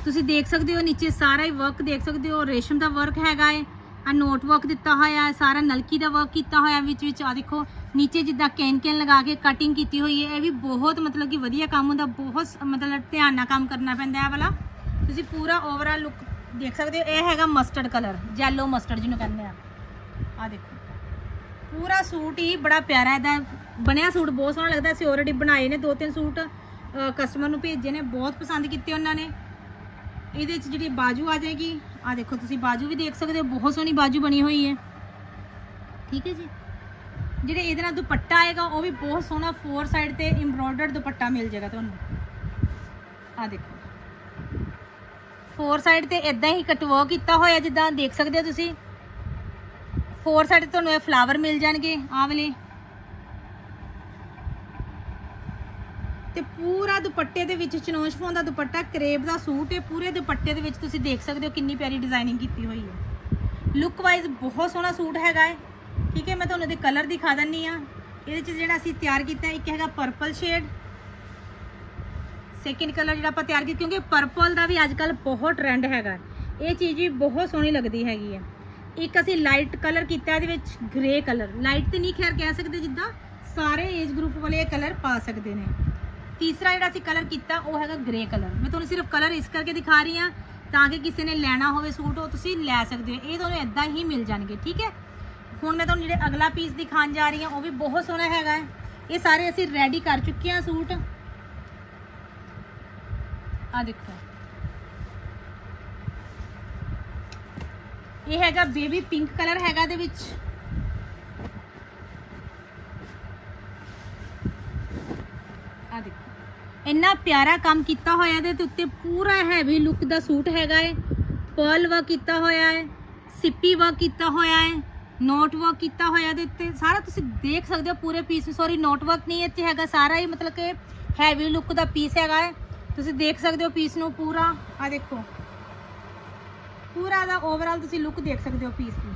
ਤੁਸੀਂ ਦੇਖ ਸਕਦੇ ਹੋ ਨੀਚੇ ਸਾਰਾ ਹੀ ਵਰਕ ਦੇਖ ਸਕਦੇ ਹੋ, ਰੇਸ਼ਮ ਦਾ ਵਰਕ ਹੈਗਾ ਹੈ ਆ ਨੋਟ ਵਰਕ ਦਿੱਤਾ ਹੋਇਆ ਹੈ, ਸਾਰਾ ਨਲਕੀ ਦਾ ਵਰਕ ਕੀਤਾ ਹੋਇਆ ਵਿੱਚ ਵਿੱਚ ਆ ਦੇਖੋ, ਨੀਚੇ ਜਿੱਦਾਂ ਕੈਨ ਕੈਨ ਲਗਾ ਕੇ ਕਟਿੰਗ ਕੀਤੀ ਹੋਈ ਹੈ, ਇਹ ਵੀ ਬਹੁਤ ਮਤਲਬ ਕਿ ਵਧੀਆ ਕੰਮ ਹੁੰਦਾ, ਬਹੁਤ ਮਤਲਬ ਧਿਆਨ ਨਾਲ ਕੰਮ ਕਰਨਾ ਪੈਂਦਾ ਹੈ ਵਾਲਾ। ਤੁਸੀਂ ਪੂਰਾ ਓਵਰਆਲ ਲੁੱਕ ਦੇਖ ਸਕਦੇ ਹੋ, ਇਹ ਹੈਗਾ ਮਸਟਰਡ ਕਲਰ ਜੈਲੋ ਮਸਟਰਡ ਜਿਹਨੂੰ ਕਹਿੰਦੇ ਆ। ਆ ਦੇਖੋ, ਪੂਰਾ ਸੂਟ ਹੀ ਬੜਾ ਪਿਆਰਾ ਇਹਦਾ, ਬਣਿਆ ਸੂਟ ਬਹੁਤ ਸੋਹਣਾ ਲੱਗਦਾ, ਅਸੀਂ ਆਲਰੇਡੀ ਬਣਾਏ ਨੇ ਦੋ ਤਿੰਨ ਸੂਟ ਕਸਟਮਰ ਨੂੰ ਭੇਜੇ ਨੇ, ਬਹੁਤ ਪਸੰਦ ਕੀਤੇ ਉਹਨਾਂ ਨੇ। ਇਹਦੇ ਵਿੱਚ ਜਿਹੜੀ ਬਾਜੂ ਆ ਜਾਏਗੀ, ਆ ਦੇਖੋ ਤੁਸੀਂ ਬਾਜੂ ਵੀ ਦੇਖ ਸਕਦੇ ਹੋ, ਬਹੁਤ ਸੋਹਣੀ ਬਾਜੂ ਬਣੀ ਹੋਈ ਹੈ। ਠੀਕ ਹੈ ਜੀ? ਜਿਹੜੇ ਇਹਦੇ ਨਾਲ ਦੁਪੱਟਾ ਆਏਗਾ, ਉਹ ਵੀ ਬਹੁਤ ਸੋਹਣਾ ਫੋਰ ਸਾਈਡ ਤੇ ਐਮਬ੍ਰੋਇਡਰਡ ਦੁਪੱਟਾ ਮਿਲ ਜਾਏਗਾ ਤੁਹਾਨੂੰ। ਆ ਦੇਖੋ। ਫੋਰ ਸਾਈਡ ਤੇ ਇਦਾਂ ਹੀ ਕਟਵਾ ਕੀਤਾ ਹੋਇਆ, ਜਿੱਦਾਂ ਦੇਖ ਸਕਦੇ ਹੋ ਤੁਸੀਂ। ਫੋਰ ਸਾਈਡ ਤੇ ਤੁਹਾਨੂੰ ਇਹ ਫਲਾਵਰ ਮਿਲ ਜਾਣਗੇ ਆ ਵਾਲੇ। ਤੇ ਪੂਰਾ ਦੁਪੱਟੇ ਦੇ ਵਿੱਚ ਚਨੋਸ਼ ਫੋਨ ਦਾ ਦੁਪੱਟਾ ਕਰੇਬ ਦਾ ਸੂਟ ਹੈ ਪੂਰੇ ਦੁਪੱਟੇ ਦੇ ਵਿੱਚ ਤੁਸੀਂ ਦੇਖ ਸਕਦੇ ਹੋ ਕਿੰਨੀ ਪਿਆਰੀ ਡਿਜ਼ਾਈਨਿੰਗ ਕੀਤੀ ਹੋਈ ਹੈ। ਲੁੱਕ ਵਾਈਜ਼ ਬਹੁਤ ਸੋਹਣਾ ਸੂਟ ਹੈਗਾ ਹੈ ਠੀਕ ਹੈ, ਮੈਂ ਤੁਹਾਨੂੰ ਇਹਦੇ ਕਲਰ ਦਿਖਾ ਦਿੰਨੀ ਆ ਇਹਦੇ ਚ ਜਿਹੜਾ ਅਸੀਂ ਤਿਆਰ ਕੀਤਾ, ਇੱਕ ਹੈਗਾ ਪਰਪਲ ਸ਼ੇਡ ਸੈਕਿੰਡ ਕਲਰ ਜਿਹੜਾ ਆਪਾਂ ਤਿਆਰ ਕੀਤਾ, ਕਿਉਂਕਿ ਪਰਪਲ ਦਾ ਵੀ ਅੱਜ ਕੱਲ ਬਹੁਤ ਟ੍ਰੈਂਡ ਹੈਗਾ। ਇਹ ਚੀਜ਼ ਵੀ ਬਹੁਤ ਸੋਹਣੀ ਲੱਗਦੀ ਹੈਗੀ ਹੈ। ਇੱਕ ਅਸੀਂ ਲਾਈਟ ਕਲਰ ਕੀਤਾ ਇਹਦੇ ਵਿੱਚ ਗ੍ਰੇ ਕਲਰ ਲਾਈਟ ਤੇ ਨਹੀਂ ਖੈਰ ਕਹਿ ਸਕਦੇ ਜਿੱਦਾਂ, ਸਾਰੇ ਏਜ ਗਰੁੱਪ ਵਾਲੇ ਇਹ ਕਲਰ ਪਾ ਸਕਦੇ ਨੇ। ਤੀਸਰਾ ਜਿਹੜਾ ਅਸੀਂ ਕਲਰ ਕੀਤਾ, ਉਹ ਹੈਗਾ ਗ੍ਰੇ ਕਲਰ ਮੈਂ ਤੁਹਾਨੂੰ ਸਿਰਫ ਕਲਰ ਇਸ ਕਰਕੇ ਦਿਖਾ ਰਹੀ ਹਾਂ, ਤਾਂ ਕਿ ਕਿਸੇ ਨੇ ਲੈਣਾ ਹੋਵੇ ਸੂਟ, ਉਹ ਤੁਸੀਂ ਲੈ ਸਕਦੇ ਹੋ। ਇਹ ਤੁਹਾਨੂੰ ਇਦਾਂ ਹੀ ਮਿਲ ਜਾਣਗੇ, ਠੀਕ ਹੈ? ਹੁਣ ਮੈਂ ਤੁਹਾਨੂੰ ਜਿਹੜੇ ਅਗਲਾ ਪੀਸ ਦਿਖਾਉਣ ਜਾ ਰਹੀ ਹਾਂ, ਉਹ ਵੀ ਬਹੁਤ ਸੋਹਣਾ ਹੈਗਾ ਇਹ ਸਾਰੇ ਅਸੀਂ ਰੈਡੀ ਕਰ ਚੁੱਕੇ ਹਾਂ ਸੂਟ। ਆ ਦੇਖੋ। ਇਹ ਹੈਗਾ ਬੇਬੀ ਪਿੰਕ ਕਲਰ ਹੈਗਾ ਦੇ ਵਿੱਚ। ਆ ਦੇਖੋ। ਇੰਨਾ ਪਿਆਰਾ ਕੰਮ ਕੀਤਾ ਹੋਇਆ ਇਹਦੇ ਤੇ ਉੱਤੇ ਪੂਰਾ ਹੈਵੀ ਲੁੱਕ ਦਾ ਸੂਟ ਹੈਗਾ ਹੈ ਪਰਲ ਵਰਕ ਕੀਤਾ ਹੋਇਆ ਹੈ ਸਿੱਪੀ ਵਰਕ ਕੀਤਾ ਹੋਇਆ ਹੈ ਨੋਟ ਵਰਕ ਕੀਤਾ ਹੋਇਆ ਇਹਦੇ ਉੱਤੇ। ਸਾਰਾ ਤੁਸੀਂ ਦੇਖ ਸਕਦੇ ਹੋ ਪੂਰੇ ਪੀਸ ਸੌਰੀ ਨੋਟ ਵਰਕ ਨਹੀਂ ਇੱਥੇ ਹੈਗਾ। ਸਾਰਾ ਹੀ ਮਤਲਬ ਕਿ ਹੈਵੀ ਲੁੱਕ ਦਾ ਪੀਸ ਹੈਗਾ ਹੈ ਤੁਸੀਂ ਦੇਖ ਸਕਦੇ ਹੋ ਪੀਸ ਨੂੰ ਪੂਰਾ। ਆ ਦੇਖੋ। ਪੂਰਾ ਦਾ ਓਵਰਆਲ ਤੁਸੀਂ ਲੁੱਕ ਦੇਖ ਸਕਦੇ ਹੋ ਪੀਸ ਦੀ।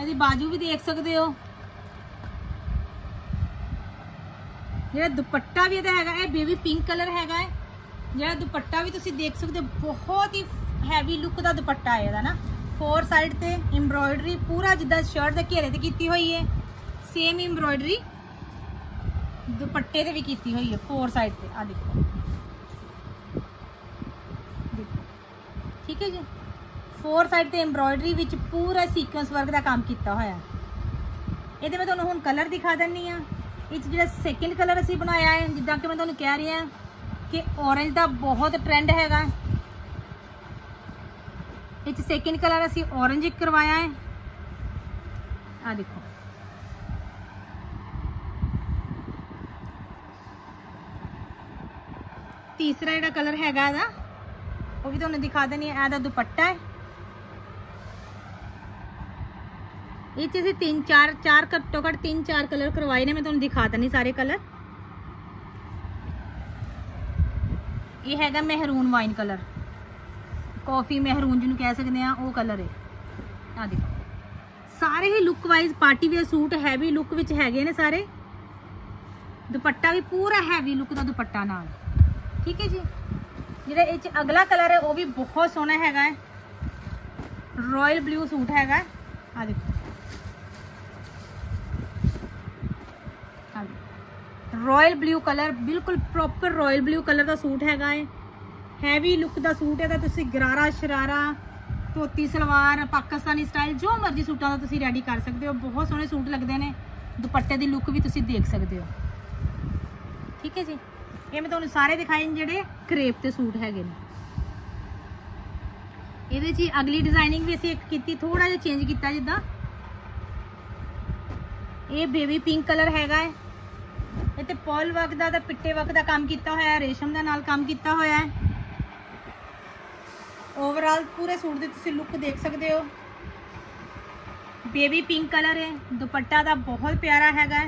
ਇਹਦੀ ਬਾਜੂ ਵੀ ਦੇਖ ਸਕਦੇ ਹੋ। ਜਿਹੜਾ ਦੁਪੱਟਾ ਵੀ ਇਹਦਾ ਹੈਗਾ, ਇਹ ਬੇਬੀ ਪਿੰਕ ਕਲਰ ਹੈਗਾ ਹੈ ਜਿਹੜਾ ਦੁਪੱਟਾ ਵੀ ਤੁਸੀਂ ਦੇਖ ਸਕਦੇ ਹੋ, ਬਹੁਤ ਹੀ ਹੈਵੀ ਲੁੱਕ ਦਾ ਦੁਪੱਟਾ ਹੈ ਇਹਦਾ ਨਾ। ਫੋਰ ਸਾਈਡ ਤੇ ਐਮਬ੍ਰੋਇਡਰੀ ਪੂਰਾ ਜਿੱਦਾਂ ਸ਼ਰਟ ਦੇ ਘੇਰੇ ਤੇ ਕੀਤੀ ਹੋਈ ਹੈ ਸੇਮ ਐਮਬ੍ਰੋਇਡਰੀ ਦੁਪੱਟੇ ਤੇ ਵੀ ਕੀਤੀ ਹੋਈ ਹੈ ਫੋਰ ਸਾਈਡ ਤੇ। ਆ ਦੇਖੋ। ਠੀਕ ਹੈ ਜੀ? ਫੋਰ ਸਾਈਡ ਤੇ ਐਮਬ੍ਰੋਇਡਰੀ ਵਿੱਚ ਪੂਰਾ ਸੀਕੁਐਂਸ ਵਰਕ ਦਾ ਕੰਮ ਕੀਤਾ ਹੋਇਆ। ਇਹਦੇ ਮੈਂ ਤੁਹਾਨੂੰ ਹੁਣ ਕਲਰ ਦਿਖਾ ਦਿੰਨੀ ਆ। ਇਹ 'ਚ ਜਿਹੜਾ ਸੈਕਿੰਡ ਕਲਰ ਅਸੀਂ ਬਣਾਇਆ ਹੈ, ਜਿੱਦਾਂ ਕਿ ਮੈਂ ਤੁਹਾਨੂੰ ਕਹਿ ਰਹੀ ਹਾਂ ਕਿ orange ਦਾ ਬਹੁਤ ਟ੍ਰੈਂਡ ਹੈਗਾ। ਇਹ 'ਚ ਸੈਕਿੰਡ ਕਲਰ ਅਸੀਂ orange ਕਰਵਾਇਆ ਹੈ। ਆ ਦੇਖੋ। ਤੀਸਰਾ ਜਿਹੜਾ ਕਲਰ ਹੈਗਾ ਇਹਦਾ, ਉਹ ਵੀ ਤੁਹਾਨੂੰ ਦਿਖਾ ਦਿੰਨੀ ਹੈ, ਇਹਦਾ ਦੁਪੱਟਾ ਹੈ। ਇਹ ਚ ਅਸੀਂ ਤਿੰਨ, ਚਾਰ ਚਾਰ ਘੱਟੋ ਘੱਟ ਤਿੰਨ, ਚਾਰ ਕਲਰ ਕਰਵਾਏ ਨੇ, ਮੈਂ ਤੁਹਾਨੂੰ ਦਿਖਾ ਦਿੰਨੀ ਸਾਰੇ ਕਲਰ ਇਹ ਹੈਗਾ ਮਹਿਰੂਨ ਵਾਈਨ ਕਲਰ ਕਾਫੀ ਮਹਿਰੂਨ ਜਿਹਨੂੰ ਕਹਿ ਸਕਦੇ ਆ ਉਹ ਕਲਰ ਹੈ। ਆ ਦੇਖੋ। ਸਾਰੇ ਹੀ look wise party wear suit heavy look ਵਿੱਚ ਹੈਗੇ ਨੇ ਸਾਰੇ। ਦੁਪੱਟਾ ਵੀ ਪੂਰਾ ਹੈਵੀ ਲੁੱਕ ਦਾ ਦੁਪੱਟਾ ਨਾਲ। ਠੀਕ ਹੈ ਜੀ? ਜਿਹੜਾ ਇਹ ਚ ਅਗਲਾ ਕਲਰ ਹੈ, ਉਹ ਵੀ ਬਹੁਤ ਸੋਹਣਾ ਹੈਗਾ ਹੈ। ਰਾਇਲ ਬਲੂ ਸੂਟ ਹੈਗਾ ਆ ਦੇਖੋ। ਰਾਇਲ ਬਲੂ ਕਲਰ ਬਿਲਕੁਲ ਪ੍ਰੋਪਰ ਰਾਇਲ ਬਲੂ ਕਲਰ ਦਾ ਸੂਟ ਹੈਗਾ ਹੈ ਹੈਵੀ ਲੁੱਕ ਦਾ ਸੂਟ ਹੈ ਤਾਂ ਤੁਸੀਂ ਗਰਾਰਾ, ਸ਼ਰਾਰਾ, ਧੋਤੀ ਸਲਵਾਰ, ਪਾਕਿਸਤਾਨੀ ਸਟਾਈਲ ਜੋ ਮਰਜ਼ੀ ਸੂਟਾਂ ਦਾ ਤੁਸੀਂ ਰੈਡੀ ਕਰ ਸਕਦੇ ਹੋ। ਬਹੁਤ ਸੋਹਣੇ ਸੂਟ ਲੱਗਦੇ ਨੇ। ਦੁਪੱਟੇ ਦੀ ਲੁੱਕ ਵੀ ਤੁਸੀਂ ਦੇਖ ਸਕਦੇ ਹੋ। ਠੀਕ ਹੈ ਜੀ? ਇਹ ਮੈਂ ਤੁਹਾਨੂੰ ਸਾਰੇ ਦਿਖਾਏ ਨੇ ਜਿਹੜੇ ਕਰੇਪ ਤੇ ਸੂਟ ਹੈਗੇ ਨੇ। ਇਹਦੇ 'ਚ ਅਗਲੀ ਡਿਜ਼ਾਈਨਿੰਗ ਵੀ ਅਸੀਂ ਇੱਕ ਕੀਤੀ ਥੋੜਾ ਜਿਹਾ ਚੇਂਜ ਕੀਤਾ ਜਿੱਦਾਂ। ਇਹ ਬੇਬੀ ਪਿੰਕ ਕਲਰ ਹੈਗਾ ਹੈ ਇੱਥੇ ਤੇ ਪਰਲ ਵਰਕ ਦਾ ਤਾਂ ਪਿੱਟੇ ਵਰਕ ਦਾ ਕੰਮ ਕੀਤਾ ਹੋਇਆ ਹੈ, ਰੇਸ਼ਮ ਦੇ ਨਾਲ ਕੰਮ ਕੀਤਾ ਹੋਇਆ ਹੈ। ਓਵਰਆਲ ਪੂਰੇ ਸੂਟ ਦੀ ਤੁਸੀਂ ਲੁੱਕ ਦੇਖ ਸਕਦੇ ਹੋ। ਬੇਬੀ ਪਿੰਕ ਕਲਰ ਹੈ, ਦੁਪੱਟਾ ਦਾ ਬਹੁਤ ਪਿਆਰਾ ਹੈਗਾ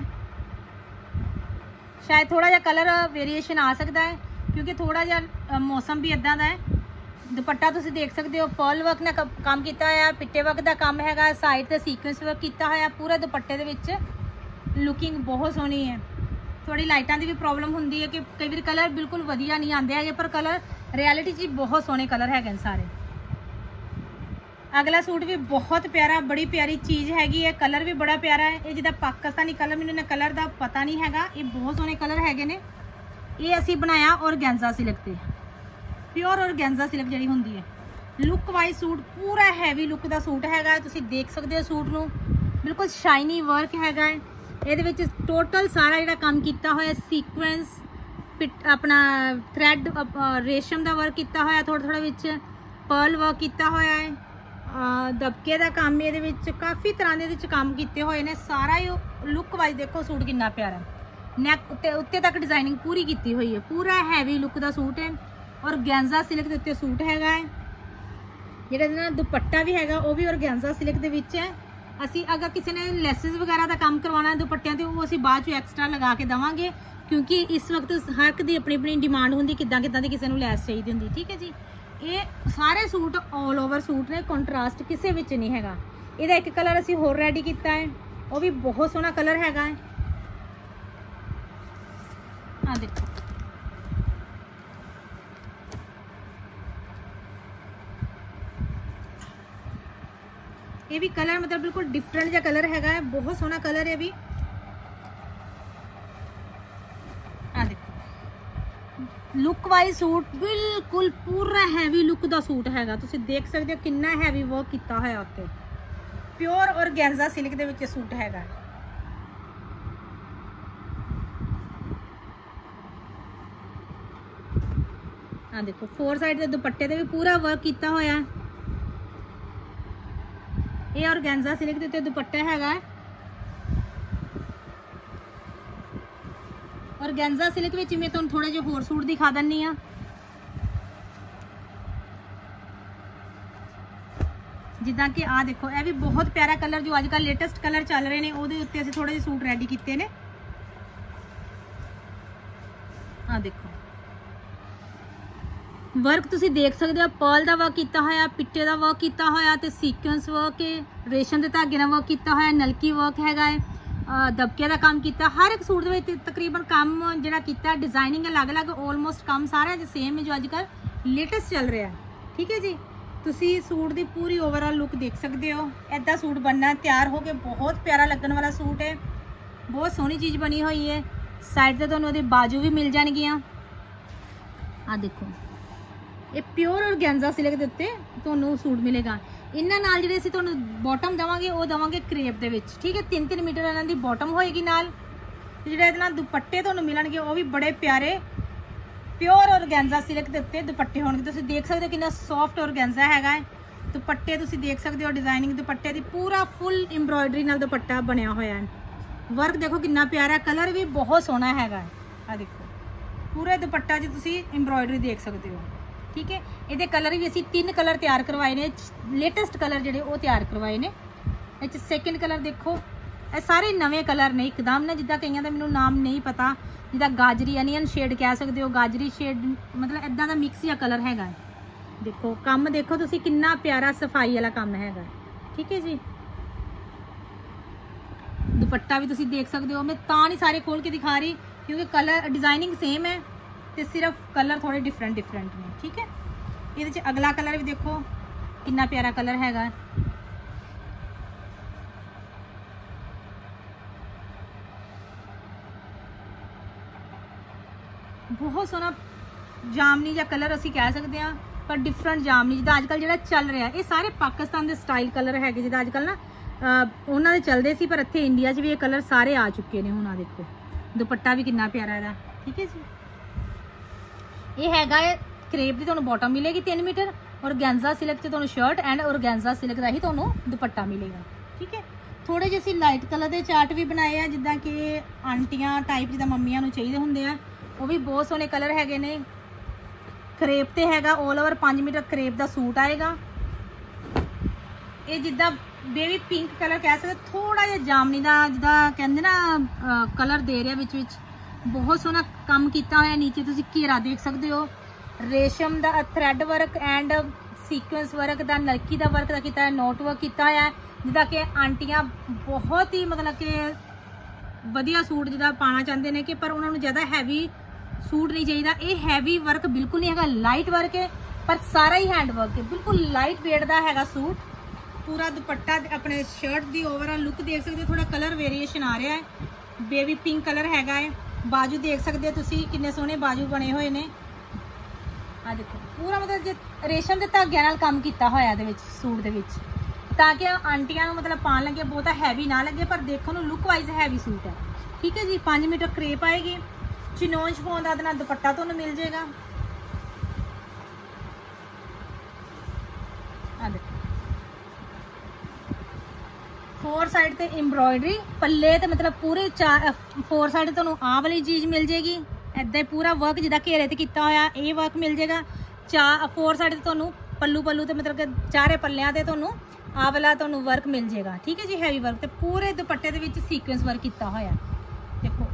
ਸ਼ਾਇਦ ਥੋੜਾ ਜਿਹਾ ਕਲਰ ਵੇਰੀਏਸ਼ਨ ਆ ਸਕਦਾ ਹੈ, ਕਿਉਂਕਿ ਥੋੜਾ ਜਿਹਾ ਮੌਸਮ ਵੀ ਇਦਾਂ ਦਾ ਹੈ। ਦੁਪੱਟਾ ਤੁਸੀਂ ਦੇਖ ਸਕਦੇ ਹੋ ਪਰਲ ਵਰਕ ਨਾਲ ਕੰਮ ਕੀਤਾ ਹੋਇਆ ਪਿੱਟੇ ਵਰਕ ਦਾ ਕੰਮ ਹੈਗਾ ਸਾਈਡ ਤੇ ਸੀਕੁਐਂਸ ਵਰਕ ਕੀਤਾ ਹੋਇਆ, ਪੂਰੇ ਦੁਪੱਟੇ ਦੇ ਵਿੱਚ। ਲੁਕਿੰਗ ਬਹੁਤ ਸੋਹਣੀ ਹੈ। ਥੋੜੀ ਲਾਈਟਾਂ ਦੀ ਵੀ ਪ੍ਰੋਬਲਮ ਹੁੰਦੀ ਹੈ ਕਿ ਕਈ ਵਾਰ ਕਲਰ ਬਿਲਕੁਲ ਵਧੀਆ ਨਹੀਂ ਆਉਂਦੇ ਹੈਗੇ, ਪਰ ਕਲਰ, ਰਿਐਲਿਟੀ 'ਚ ਹੀ ਬਹੁਤ ਸੋਹਣੇ ਕਲਰ ਹੈਗੇ ਨੇ ਸਾਰੇ। ਅਗਲਾ ਸੂਟ ਵੀ ਬਹੁਤ ਪਿਆਰਾ, ਬੜੀ ਪਿਆਰੀ ਚੀਜ਼ ਹੈਗੀ ਹੈ, ਕਲਰ ਵੀ ਬੜਾ ਪਿਆਰਾ ਹੈ। ਇਹ ਜਿਹਦਾ ਪਾਕਿਸਤਾਨੀ ਕਲਰ, ਮੈਨੂੰ ਨਾ ਕਲਰ ਦਾ ਪਤਾ ਨਹੀਂ ਹੈਗਾ। ਇਹ ਬਹੁਤ ਸੋਹਣੇ ਕਲਰ ਹੈਗੇ ਨੇ। ਇਹ ਅਸੀਂ ਬਣਾਇਆ ਔਰਗੈਂਜ਼ਾ ਸਿਲਕ ਤੇ। ਪਿਓਰ ਔਰਗੈਂਜ਼ਾ ਸਿਲਕ ਜਿਹੜੀ ਹੁੰਦੀ ਹੈ। ਲੁੱਕ ਵਾਈਜ਼ ਸੂਟ, ਪੂਰਾ ਹੈਵੀ ਲੁੱਕ ਦਾ ਸੂਟ ਹੈਗਾ। ਤੁਸੀਂ ਦੇਖ ਸਕਦੇ ਹੋ ਸੂਟ ਨੂੰ। ਬਿਲਕੁਲ ਸ਼ਾਈਨੀ ਵਰਕ ਹੈਗਾ ਹੈ। ਇਹਦੇ ਵਿੱਚ ਟੋਟਲ ਸਾਰਾ ਜਿਹੜਾ ਕੰਮ ਕੀਤਾ ਹੋਇਆ ਸੀਕੁਐਂਸ ਆਪਣਾ ਥ੍ਰੈਡ ਰੇਸ਼ਮ ਦਾ ਵਰਕ ਕੀਤਾ ਹੋਇਆ ਥੋੜਾ ਥੋੜਾ ਵਿੱਚ ਪਰਲ ਵਰਕ ਕੀਤਾ ਹੋਇਆ ਹੈ। ਦਬਕੇ ਦਾ ਕੰਮ ਇਹਦੇ ਵਿੱਚ ਕਾਫੀ ਤਰ੍ਹਾਂ ਦੇ ਇਹਦੇ ਵਿੱਚ ਕੰਮ ਕੀਤੇ ਹੋਏ ਨੇ। ਸਾਰਾ ਹੀ ਲੁੱਕ ਵਾਈਜ਼ ਦੇਖੋ, ਸੂਟ ਕਿੰਨਾ ਪਿਆਰਾ ਨੈਕ ਉੱਤੇ ਉੱਤੇ ਤੱਕ ਡਿਜ਼ਾਈਨਿੰਗ ਪੂਰੀ ਕੀਤੀ ਹੋਈ ਹੈ। ਪੂਰਾ ਹੈਵੀ ਲੁੱਕ ਦਾ ਸੂਟ ਹੈ ਔਰ ਗੈਂਜ਼ਾ ਸਿਲਕ ਦੇ ਉੱਤੇ ਸੂਟ ਹੈਗਾ ਹੈ। ਜਿਹੜਾ ਇਹਦਾ ਦੁਪੱਟਾ ਵੀ ਹੈਗਾ, ਉਹ ਵੀ ਔਰਗੈਂਜ਼ਾ ਸਿਲਕ ਦੇ ਵਿੱਚ ਹੈ। ਅਸੀਂ ਅਗਰ ਕਿਸੇ ਨੇ ਲੈਸਸ ਵਗੈਰਾ ਦਾ ਕੰਮ ਕਰਵਾਉਣਾ ਹੈ ਦੁਪੱਟਿਆਂ ਤੇ, ਉਹ ਅਸੀਂ ਬਾਅਦ ਚ ਐਕਸਟਰਾ ਲਗਾ ਕੇ ਦਵਾਂਗੇ, ਕਿਉਂਕਿ ਇਸ ਵਕਤ ਹਰ ਇੱਕ ਦੀ ਆਪਣੀ ਆਪਣੀ ਡਿਮਾਂਡ ਹੁੰਦੀ, ਕਿੱਦਾਂ ਕਿੱਦਾਂ ਦੀ ਕਿਸੇ ਨੂੰ ਲੈਸ ਚਾਹੀਦੀ ਹੁੰਦੀ, ਠੀਕ ਹੈ ਜੀ? ਇਹ ਸਾਰੇ ਸੂਟ 올 ਓਵਰ ਸੂਟ ਨੇ ਕੰਟਰਾਸਟ ਕਿਸੇ ਵਿੱਚ ਨਹੀਂ ਹੈਗਾ। ਇਹਦਾ ਇੱਕ ਕਲਰ ਅਸੀਂ ਹੋਰ ਰੈਡੀ ਕੀਤਾ ਹੈ, ਉਹ ਵੀ ਬਹੁਤ ਸੋਹਣਾ ਕਲਰ ਹੈਗਾ ਹੈ। ਆ ਦੇਖੋ। ਇਹ ਵੀ ਕਲਰ ਮਤਲਬ ਬਿਲਕੁਲ ਡਿਫਰੈਂਟ ਜਿਹਾ ਕਲਰ ਹੈਗਾ ਹੈ, ਬਹੁਤ ਸੋਹਣਾ ਕਲਰ ਹੈ ਵੀ। ਆ ਦੇਖੋ। ਲੁੱਕ ਵਾਈਜ਼ ਸੂਟ ਬਿਲਕੁਲ ਪੂਰਾ ਹੈਵੀ ਲੁੱਕ ਦਾ ਸੂਟ ਹੈਗਾ। ਤੁਸੀਂ ਦੇਖ ਸਕਦੇ ਹੋ ਕਿੰਨਾ ਹੈਵੀ ਵਰਕ ਕੀਤਾ ਹੋਇਆ ਉੱਤੇ ਪਿਓਰ ਔਰਗੈਂਜ਼ਾ ਸਿਲਕ ਦੇ ਵਿੱਚ ਸੂਟ ਹੈਗਾ। ਆ ਦੇਖੋ ਫੋਰ ਸਾਈਡ ਦੇ ਦੁਪੱਟੇ ਤੇ ਵੀ ਪੂਰਾ ਵਰਕ ਕੀਤਾ ਹੋਇਆ। ਹੈ ਇਹ ਔਰਗੈਂਜ਼ਾ ਸਿਲਕ ਦੇ ਉੱਤੇ ਦੁਪੱਟਾ ਹੈਗਾ ਹੈ। ਔਰਗੈਂਜ਼ਾ ਸਿਲਕ ਵਿੱਚ ਮੈਂ ਤੁਹਾਨੂੰ ਥੋੜਾ ਜਿਹਾ ਹੋਰ ਸੂਟ ਦਿਖਾ ਦਿੰਨੀ ਆ ਜਿੱਦਾਂ ਕਿ ਆ ਦੇਖੋ, ਇਹ ਵੀ ਬਹੁਤ ਪਿਆਰਾ ਕਲਰ ਜੋ ਅੱਜ ਕੱਲ ਲੇਟੈਸਟ ਕਲਰ ਚੱਲ ਰਹੇ ਨੇ, ਉਹਦੇ ਉੱਤੇ ਅਸੀਂ ਥੋੜੇ ਜਿਹੇ ਸੂਟ ਰੈਡੀ ਕੀਤੇ ਨੇ। ਆ ਦੇਖੋ। ਵਰਕ ਤੁਸੀਂ ਦੇਖ ਸਕਦੇ ਹੋ ਪਰਲ ਦਾ ਵਰਕ ਕੀਤਾ ਹੋਇਆ ਪਿੱਟੇ ਦਾ ਵਰਕ ਕੀਤਾ ਹੋਇਆ ਤੇ ਸੀਕੁਐਂਸ ਵਰਕ ਹੈ ਰੇਸ਼ਮ ਦੇ ਧਾਗੇ ਨਾਲ ਵਰਕ ਕੀਤਾ ਹੋਇਆ ਨਲਕੀ ਵਰਕ ਹੈਗਾ ਹੈ, ਅਹ ਦਬਕੇ ਦਾ ਕੰਮ ਕੀਤਾ, ਹਰ ਇੱਕ ਸੂਟ ਦੇ ਵਿੱਚ ਤਕਰੀਬਨ ਕੰਮ ਜਿਹੜਾ ਕੀਤਾ ਡਿਜ਼ਾਈਨਿੰਗ ਅਲੱਗ-ਅਲੱਗ ਆਲਮੋਸਟ ਕੰਮ ਸਾਰਾ ਜਿਹਾ ਸੇਮ ਹੈ ਜੋ ਅੱਜ ਕੱਲ ਲੇਟੈਸਟ ਚੱਲ ਰਿਹਾ ਠੀਕ ਹੈ ਜੀ? ਤੁਸੀਂ ਸੂਟ ਦੀ ਪੂਰੀ ਓਵਰਆਲ ਲੁੱਕ ਦੇਖ ਸਕਦੇ ਹੋ। ਐਦਾਂ ਸੂਟ ਬਣਨਾ ਤਿਆਰ ਹੋ ਕੇ ਬਹੁਤ ਪਿਆਰਾ ਲੱਗਣ ਵਾਲਾ ਸੂਟ ਹੈ। ਬਹੁਤ ਸੋਹਣੀ ਚੀਜ਼ ਬਣੀ ਹੋਈ ਹੈ। ਸਾਈਡ ਤੇ ਤੁਹਾਨੂੰ ਉਹਦੇ ਬਾਜੂ ਵੀ ਮਿਲ ਜਾਣਗੀਆਂ। ਆ ਦੇਖੋ। ਇਹ ਪਿਓਰ ਔਰਗੈਂਜ਼ਾ ਸਿਲਕ ਦੇ ਉੱਤੇ ਤੁਹਾਨੂੰ ਸੂਟ ਮਿਲੇਗਾ। ਇਹਨਾਂ ਨਾਲ ਜਿਹੜੇ ਅਸੀਂ ਤੁਹਾਨੂੰ ਬਾਟਮ ਦਵਾਂਗੇ, ਉਹ ਦਵਾਂਗੇ ਕ੍ਰੇਪ ਦੇ ਵਿੱਚ। ਠੀਕ ਹੈ 3-3 ਮੀਟਰ ਇਹਨਾਂ ਦੀ ਬਾਟਮ ਹੋਏਗੀ ਨਾਲ। ਤੇ ਜਿਹੜੇ ਇਹਦੇ ਨਾਲ ਦੁਪੱਟੇ ਤੁਹਾਨੂੰ ਮਿਲਣਗੇ, ਉਹ ਵੀ ਬੜੇ ਪਿਆਰੇ ਪਿਓਰ ਔਰਗੈਂਜ਼ਾ ਸਿਲਕ ਦੇ ਉੱਤੇ ਦੁਪੱਟੇ ਹੋਣਗੇ। ਤੁਸੀਂ ਦੇਖ ਸਕਦੇ ਹੋ ਕਿੰਨਾ ਸੌਫਟ ਔਰਗੈਂਜ਼ਾ ਹੈਗਾ ਹੈ ਦੁਪੱਟੇ ਤੁਸੀਂ ਦੇਖ ਸਕਦੇ ਹੋ ਡਿਜ਼ਾਈਨਿੰਗ ਦੁਪੱਟੇ ਦੀ ਪੂਰਾ ਫੁੱਲ ਐਮਬ੍ਰੋਇਡਰੀ ਨਾਲ ਦੁਪੱਟਾ ਬਣਿਆ ਹੋਇਆ ਹੈ। ਵਰਕ ਦੇਖੋ ਕਿੰਨਾ ਪਿਆਰਾ ਕਲਰ ਵੀ ਬਹੁਤ ਸੋਹਣਾ ਹੈਗਾ ਹੈ। ਆ ਦੇਖੋ, ਪੂਰੇ ਦੁਪੱਟਾ 'ਚ ਤੁਸੀਂ ਐਮਬ੍ਰੋਇਡਰੀ ਦੇਖ ਸਕਦੇ ਹੋ। ਠੀਕ ਹੈ? ਇਹਦੇ ਕਲਰ ਵੀ ਅਸੀਂ ਤਿੰਨ ਕਲਰ ਤਿਆਰ ਕਰਵਾਏ ਨੇ। ਲੇਟੈਸਟ ਕਲਰ ਜਿਹੜੇ ਉਹ ਤਿਆਰ ਕਰਵਾਏ ਨੇ। ਇਹ ਚ ਸੈਕਿੰਡ ਕਲਰ ਦੇਖੋ। ਇਹ ਸਾਰੇ ਨਵੇਂ ਕਲਰ ਨੇ, ਇੱਕਦਮ ਨਾ ਜਿੱਦਾਂ ਕਈਆਂ ਦਾ ਮੈਨੂੰ ਨਾਮ ਨਹੀਂ ਪਤਾ। ਜਿੱਦਾਂ ਗਾਜਰੀ ਅਨੀਅਨ ਸ਼ੇਡ ਕਹਿ ਸਕਦੇ ਹੋ। ਗਾਜਰੀ ਸ਼ੇਡ ਮਤਲਬ ਇਦਾਂ ਦਾ ਮਿਕਸ ਜਿਹਾ ਕਲਰ ਹੈਗਾ ਦੇਖੋ, ਕੰਮ ਦੇਖੋ ਤੁਸੀਂ ਕਿੰਨਾ ਪਿਆਰਾ ਸਫ਼ਾਈ ਵਾਲਾ ਕੰਮ ਹੈਗਾ ਠੀਕ ਹੈ ਜੀ? ਦੁਪੱਟਾ ਵੀ ਤੁਸੀਂ ਦੇਖ ਸਕਦੇ ਹੋ। ਮੈਂ ਤਾਂ ਨਹੀਂ ਸਾਰੇ ਖੋਲ ਕੇ ਦਿਖਾ ਰਹੀ, ਕਿਉਂਕਿ ਕਲਰ ਡਿਜ਼ਾਈਨਿੰਗ ਸੇਮ ਹੈ। ਤੇ ਸਿਰਫ ਕਲਰ ਥੋੜੇ ਡਿਫਰੈਂਟ ਡਿਫਰੈਂਟ ਨੇ, ਠੀਕ ਹੈ? ਇਹਦੇ ਚ ਅਗਲਾ ਕਲਰ ਵੀ ਦੇਖੋ, ਕਿੰਨਾ ਪਿਆਰਾ ਕਲਰ ਹੈਗਾ। ਬਹੁਤ ਸੋਹਣਾ ਜਾਮਨੀ ਜਾਂ ਕਲਰ ਅਸੀਂ ਕਹਿ ਸਕਦੇ ਹਾਂ, ਪਰ ਡਿਫਰੈਂਟ ਜਾਮਨੀ ਜਿਹਦਾ ਅੱਜ ਕੱਲ ਜਿਹੜਾ ਚੱਲ ਰਿਹਾ, ਇਹ ਸਾਰੇ ਪਾਕਿਸਤਾਨ ਦੇ ਸਟਾਈਲ ਕਲਰ ਹੈਗੇ ਜਿਹਦਾ ਅੱਜ ਕੱਲ ਨਾ ਉਹਨਾਂ ਦੇ ਚੱਲਦੇ ਸੀ, ਪਰ ਇੱਥੇ ਇੰਡੀਆ 'ਚ ਵੀ ਇਹ ਕਲਰ ਸਾਰੇ ਆ ਚੁੱਕੇ ਨੇ ਹੁਣ ਆ ਦੇਖੋ। ਦੁਪੱਟਾ ਵੀ ਕਿੰਨਾ ਪਿਆਰਾ ਇਹਦਾ, ਠੀਕ ਹੈ ਜੀ? ਇਹ ਹੈਗਾ ਹੈ ਕਰੇਪ ਦੀ ਤੁਹਾਨੂੰ ਬਾਟਮ ਮਿਲੇਗੀ 3 ਮੀਟਰ ਔਰ ਗੈਂਜ਼ਾ ਸਿਲਕ 'ਚ ਤੁਹਾਨੂੰ ਸ਼ਰਟ ਐਂਡ ਔਰਗੈਂਜ਼ਾ ਸਿਲਕ ਦਾ ਹੀ ਤੁਹਾਨੂੰ ਦੁਪੱਟਾ ਮਿਲੇਗਾ, ਠੀਕ ਹੈ? ਥੋੜੇ ਜਿਹੇ ਅਸੀਂ ਲਾਈਟ ਕਲਰ ਦੇ ਚਾਰਟ ਵੀ ਬਣਾਏ ਆ, ਜਿੱਦਾਂ ਕਿ ਆਂਟੀਆਂ ਟਾਈਪ ਜਿੱਦਾਂ ਮੰਮੀਆਂ ਨੂੰ ਚਾਹੀਦੇ ਹੁੰਦੇ ਆ, ਉਹ ਵੀ ਬਹੁਤ ਸੋਹਣੇ ਕਲਰ ਹੈਗੇ ਨੇ। ਕਰੇਪ ਤੇ ਹੈਗਾ 올 ਓਵਰ 5 ਮੀਟਰ ਕਰੇਪ ਦਾ ਸੂਟ ਆਏਗਾ। ਇਹ ਜਿੱਦਾਂ ਬੇਬੀ ਪਿੰਕ ਕਲਰ ਕਹਿ ਸਕਦੇ ਥੋੜਾ ਜਿਹਾ ਜਾਮਨੀ ਦਾ ਜਿੱਦਾਂ ਕਹਿੰਦੇ ਨਾ ਕਲਰ ਦੇ ਰਿਹਾ ਵਿੱਚ ਵਿੱਚ। ਬਹੁਤ ਸੋਹਣਾ ਕੰਮ ਕੀਤਾ ਹੋਇਆ ਨੀਚੇ, ਤੁਸੀਂ ਘੇਰਾ ਦੇਖ ਸਕਦੇ ਹੋ। ਰੇਸ਼ਮ ਦਾ thread work and sequins work ਦਾ, ਨਲਕੀ ਦਾ ਵਰਕ ਦਾ ਕੀਤਾ ਹੈ ਨੋਟ ਵਰਕ ਕੀਤਾ ਹੋਇਆ। ਹੈ ਜਿੱਦਾਂ ਕਿ ਆਂਟੀਆਂ ਬਹੁਤ ਹੀ ਮਤਲਬ ਕਿ ਵਧੀਆ ਸੂਟ ਜਿਹਦਾ ਪਾਣਾ ਚਾਹੁੰਦੇ ਨੇ ਕਿ, ਪਰ ਉਹਨਾਂ ਨੂੰ ਜ਼ਿਆਦਾ ਹੈਵੀ ਸੂਟ ਨਹੀਂ ਚਾਹੀਦਾ। ਇਹ ਹੈਵੀ ਵਰਕ ਬਿਲਕੁਲ ਨਹੀਂ ਹੈਗਾ ਲਾਈਟ ਵਰਕ ਹੈ, ਪਰ ਸਾਰਾ ਹੀ ਹੈਂਡ ਵਰਕ ਹੈ। ਬਿਲਕੁਲ ਲਾਈਟ weight ਦਾ ਹੈਗਾ ਸੂਟ। ਪੂਰਾ ਦੁਪੱਟਾ, ਆਪਣੇ ਸ਼ਰਟ ਦੀ ਓਵਰਆਲ ਲੁੱਕ ਦੇਖ ਸਕਦੇ ਹੋ ਥੋੜਾ ਕਲਰ ਵੇਰੀਏਸ਼ਨ ਆ ਰਿਹਾ ਹੈ। ਬੇਬੀ ਪਿੰਕ ਕਲਰ ਹੈਗਾ ਹੈ। ਬਾਜੂ ਦੇਖ ਸਕਦੇ ਹੋ ਤੁਸੀਂ, ਕਿੰਨੇ ਸੋਹਣੇ ਬਾਜੂ ਬਣੇ ਹੋਏ ਨੇ। ਆ ਦੇਖੋ, ਪੂਰਾ ਮਤਲਬ ਜੇ ਰੇਸ਼ਮ ਦੇ ਧਾਗਿਆਂ ਨਾਲ ਕੰਮ ਕੀਤਾ ਹੋਇਆ ਇਹਦੇ ਵਿੱਚ, ਸੂਟ ਦੇ ਵਿੱਚ। ਤਾਂ ਕਿ ਆਂਟੀਆਂ ਨੂੰ ਮਤਲਬ ਪਾਣ ਲੱਗੇ, ਬਹੁਤਾ ਹੈਵੀ ਨਾ ਲੱਗੇ, ਪਰ ਦੇਖਣ ਨੂੰ ਲੁੱਕ ਵਾਈਜ਼ ਹੈਵੀ ਸੂਟ ਹੈ। ਠੀਕ ਹੈ ਜੀ 5 ਮੀਟਰ ਕਰੇਪ ਆਏਗੀ। ਚਿਨੋਨ ਸ਼ਫੋਨ ਦਾ ਨਾਲ ਦੁਪੱਟਾ ਤੁਹਾਨੂੰ ਮਿਲ ਜਾਏਗਾ। ਫੋਰ ਸਾਈਡ ਤੇ ਐਮਬ੍ਰੋਇਡਰੀ ਪੱਲੇ ਤੇ ਮਤਲਬ ਪੂਰੇ ਚਾਰ ਫੋਰ ਸਾਈਡ ਤੁਹਾਨੂੰ ਆਹ ਵਾਲੀ ਚੀਜ਼ ਮਿਲ ਜੇਗੀ। ਐਦਾਂ ਹੀ ਪੂਰਾ ਵਰਕ ਜਿਹਦਾ ਘੇਰੇ ਤੇ ਕੀਤਾ ਹੋਇਆ, ਇਹ ਵਰਕ ਮਿਲ ਜੇਗਾ। ਚਾ ਫੋਰ ਸਾਈਡ ਤੇ ਤੁਹਾਨੂੰ ਪੱਲੂ ਪੱਲੂ ਤੇ ਮਤਲਬ ਕਿ ਚਾਰੇ ਪੱਲਿਆਂ ਤੇ ਤੁਹਾਨੂੰ ਆਹ ਵਾਲਾ ਤੁਹਾਨੂੰ ਵਰਕ ਮਿਲ ਜੇਗਾ। ਠੀਕ ਹੈ ਜੀ ਹੈਵੀ ਵਰਕ ਤੇ ਪੂਰੇ ਦੁਪੱਟੇ ਦੇ ਵਿੱਚ ਸੀਕੁਐਂਸ ਵਰਕ ਕੀਤਾ ਹੋਇਆ। ਦੇਖੋ,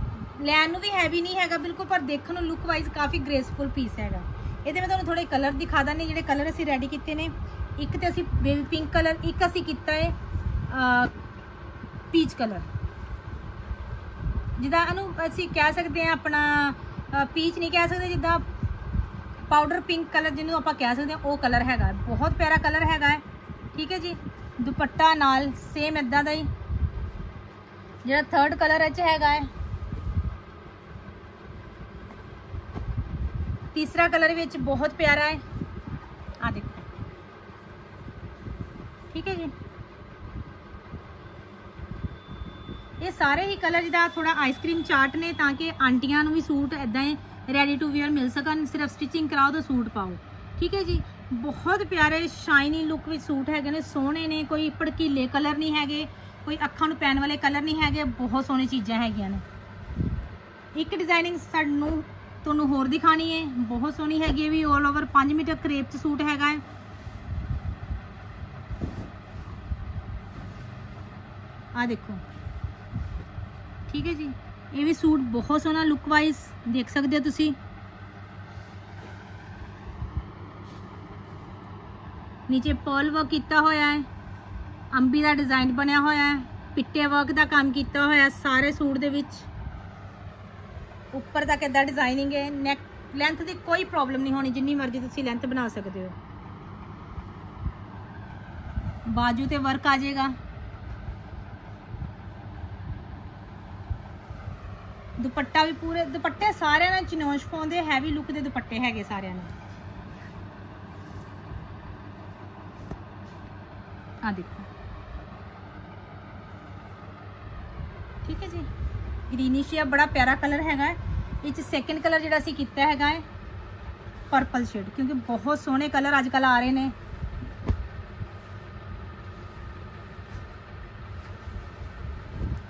ਲੈਣ ਨੂੰ ਵੀ ਹੈਵੀ ਨਹੀਂ ਹੈਗਾ ਬਿਲਕੁਲ, ਪਰ ਦੇਖਣ ਨੂੰ ਲੁੱਕ ਵਾਈਜ਼ ਕਾਫੀ ਗ੍ਰੇਸਫੁਲ ਪੀਸ ਹੈਗਾ। ਇਹਦੇ ਮੈਂ ਤੁਹਾਨੂੰ ਥੋੜੇ ਕਲਰ ਦਿਖਾ ਦਾਂ ਜਿਹੜੇ ਕਲਰ ਅਸੀਂ ਰੈਡੀ ਕੀਤੇ ਨੇ। ਇੱਕ ਤੇ ਅਸੀਂ ਬੇਬੀ ਪਿੰਕ ਕਲਰ ਇੱਕ ਅਸੀਂ ਕੀਤਾ ਹੈ ਪੀਚ ਕਲਰ। ਜਿੱਦਾਂ ਇਹਨੂੰ ਅਸੀਂ ਕਹਿ ਸਕਦੇ ਹਾਂ ਆਪਣਾ ਪੀਚ ਨਹੀਂ ਕਹਿ ਸਕਦੇ, ਜਿੱਦਾਂ ਪਾਊਡਰ ਪਿੰਕ ਕਲਰ ਜਿਹਨੂੰ ਆਪਾਂ ਕਹਿ ਸਕਦੇ ਹਾਂ, ਉਹ ਕਲਰ ਹੈਗਾ। ਬਹੁਤ ਪਿਆਰਾ ਕਲਰ ਹੈਗਾ ਹੈ ਠੀਕ ਹੈ ਜੀ? ਦੁਪੱਟਾ ਨਾਲ ਸੇਮ ਇਦਾਂ ਦਾ ਹੀ। ਜਿਹੜਾ ਥਰਡ ਕਲਰ ਵਿੱਚ ਹੈਗਾ ਹੈ ਤੀਸਰਾ ਕਲਰ ਵਿੱਚ ਬਹੁਤ ਪਿਆਰਾ ਹੈ। ਆ ਦੇਖੋ। ਠੀਕ ਹੈ ਜੀ? ਇਹ ਸਾਰੇ ਹੀ ਕਲਰ ਜਿਹਦਾ ਥੋੜਾ ਆਈਸਕ੍ਰੀਮ ਚਾਟ ਨੇ ਤਾਂ ਕਿ ਆਂਟੀਆਂ ਨੂੰ ਵੀ ਸੂਟ ਇਦਾਂ ਹੀ ਰੈਡੀ ਟੂ ਵੇਅਰ ਮਿਲ ਸਕਣ। ਸਿਰਫ ਸਟਿਚਿੰਗ ਕਰਾਓ ਤਾਂ ਸੂਟ ਪਾਓ। ਠੀਕ ਹੈ ਜੀ? ਬਹੁਤ ਪਿਆਰੇ ਸ਼ਾਈਨੀ ਲੁੱਕ ਵਿੱਚ ਸੂਟ ਹੈਗੇ ਨੇ, ਸੋਹਣੇ ਨੇ, ਕੋਈ ਭੜਕੀਲੇ ਕਲਰ ਨਹੀਂ ਹੈਗੇ, ਕੋਈ ਅੱਖਾਂ ਨੂੰ ਪੈਣ ਵਾਲੇ ਕਲਰ ਨਹੀਂ ਹੈਗੇ, ਬਹੁਤ ਸੋਹਣੀ ਚੀਜ਼ਾਂ ਹੈਗੀਆਂ ਨੇ। ਇੱਕ ਡਿਜ਼ਾਈਨਿੰਗ ਸਾਨੂੰ ਤੁਹਾਨੂੰ ਹੋਰ ਦਿਖਾਣੀ ਹੈ। ਬਹੁਤ ਸੋਹਣੀ ਹੈਗੀ ਹੈ ਵੀ 올 ਓਵਰ 5 ਮੀਟਰ ਕਰੇਪ ਚ ਸੂਟ ਹੈਗਾ ਹੈ। ਆ ਦੇਖੋ। ਠੀਕ ਹੈ ਜੀ? ਇਹ ਵੀ ਸੂਟ ਬਹੁਤ ਸੋਹਣਾ ਲੁੱਕ ਵਾਈਜ਼ ਦੇਖ ਸਕਦੇ ਹੋ ਤੁਸੀਂ। ਨੀਚੇ ਪਰਲ ਵਰਕ ਕੀਤਾ ਹੋਇਆ ਹੈ। ਅੰਬੀ ਦਾ ਡਿਜ਼ਾਈਨ ਬਣਿਆ ਹੋਇਆ ਹੈ। ਪਿੱਟੇ ਵਰਕ ਦਾ ਕੰਮ ਕੀਤਾ ਹੋਇਆ ਸਾਰੇ ਸੂਟ ਦੇ ਵਿੱਚ। ਉੱਪਰ ਤੱਕ ਇਦਾਂ ਡਿਜ਼ਾਈਨਿੰਗ ਹੈ। ਨੈਕ ਲੈਂਥ ਦੀ ਕੋਈ ਪ੍ਰੋਬਲਮ ਨਹੀਂ ਹੋਣੀ, ਜਿੰਨੀ ਮਰਜ਼ੀ ਤੁਸੀਂ ਲੈਂਥ ਬਣਾ ਸਕਦੇ ਹੋ। ਬਾਜੂ ਤੇ ਵਰਕ ਆ ਜਾਏਗਾ। ਦੁਪੱਟਾ ਵੀ ਪੂਰੇ ਦੁਪੱਟੇ ਸਾਰਿਆਂ ਨਾਲ ਚਿਨੋਸ਼ ਪਾਉਂਦੇ ਹੈਵੀ ਲੁੱਕ ਦੇ ਦੁਪੱਟੇ ਹੈਗੇ ਸਾਰਿਆਂ ਨਾਲ ਆ ਦੇਖੋ ਠੀਕ ਹੈ ਜੀ ਗ੍ਰੀਨਿਸ਼ ਬੜਾ ਪਿਆਰਾ ਕਲਰ ਹੈਗਾ ਹੈ ਇਹ ਚ ਸੈਕੰਡ ਕਲਰ ਜਿਹੜਾ ਅਸੀਂ ਕੀਤਾ ਹੈਗਾ ਹੈ ਪਰਪਲ ਸ਼ੇਡ ਕਿਉਂਕਿ ਬਹੁਤ ਸੋਹਣੇ ਕਲਰ ਅੱਜ ਕੱਲ ਆ ਰਹੇ ਨੇ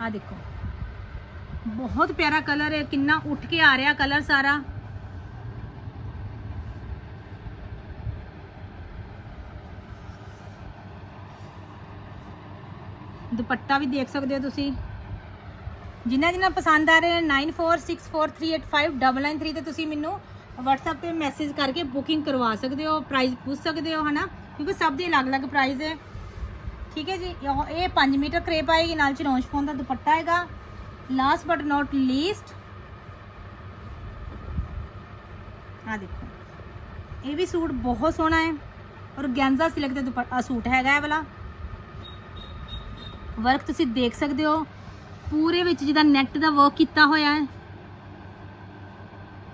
ਆ ਦੇਖੋ ਬਹੁਤ ਪਿਆਰਾ ਕਲਰ ਹੈ, ਕਿੰਨਾ ਉੱਠ ਕੇ ਆ ਰਿਹਾ ਕਲਰ ਸਾਰਾ। ਦੁਪੱਟਾ ਵੀ ਦੇਖ ਸਕਦੇ ਹੋ ਤੁਸੀਂ। ਜਿਨ੍ਹਾਂ ਜਿਨ੍ਹਾਂ ਪਸੰਦ ਆ ਰਹੇ ਨੇ 9464385993 ਤੇ ਤੁਸੀਂ ਮੈਨੂੰ WhatsApp ਤੇ ਮੈਸੇਜ ਕਰਕੇ ਬੁਕਿੰਗ ਕਰਵਾ ਸਕਦੇ ਹੋ ਪ੍ਰਾਈਸ ਪੁੱਛ ਸਕਦੇ ਹੋ, ਹਨਾ? ਕਿਉਂਕਿ ਸਭ ਦੇ ਅਲੱਗ-ਅਲੱਗ ਪ੍ਰਾਈਸ ਹੈ। ਠੀਕ ਹੈ ਜੀ, ਇਹ 5 ਮੀਟਰ ਕਰੇਪ ਆਏਗੀ, ਨਾਲ ਚਨੌਂਸ਼ ਫੋਨ ਦਾ ਦੁਪੱਟਾ ਹੈਗਾ ਲਾਸਟ ਬਟ ਨਾਟ ਲੀਸਟ ਆ ਦੇਖੋ। ਇਹ ਵੀ ਸੂਟ ਬਹੁਤ ਸੋਹਣਾ ਹੈ ਔਰ ਗੈਂਜ਼ਾ ਸਿਲਕ ਦੇ ਦੁਪੱਟਾ ਸੂਟ ਹੈਗਾ ਇਹ ਵਾਲਾ। ਵਰਕ ਤੁਸੀਂ ਦੇਖ ਸਕਦੇ ਹੋ, ਪੂਰੇ ਵਿੱਚ ਜਿਹਦਾ ਨੈਟ ਦਾ ਵਰਕ ਕੀਤਾ ਹੋਇਆ ਹੈ।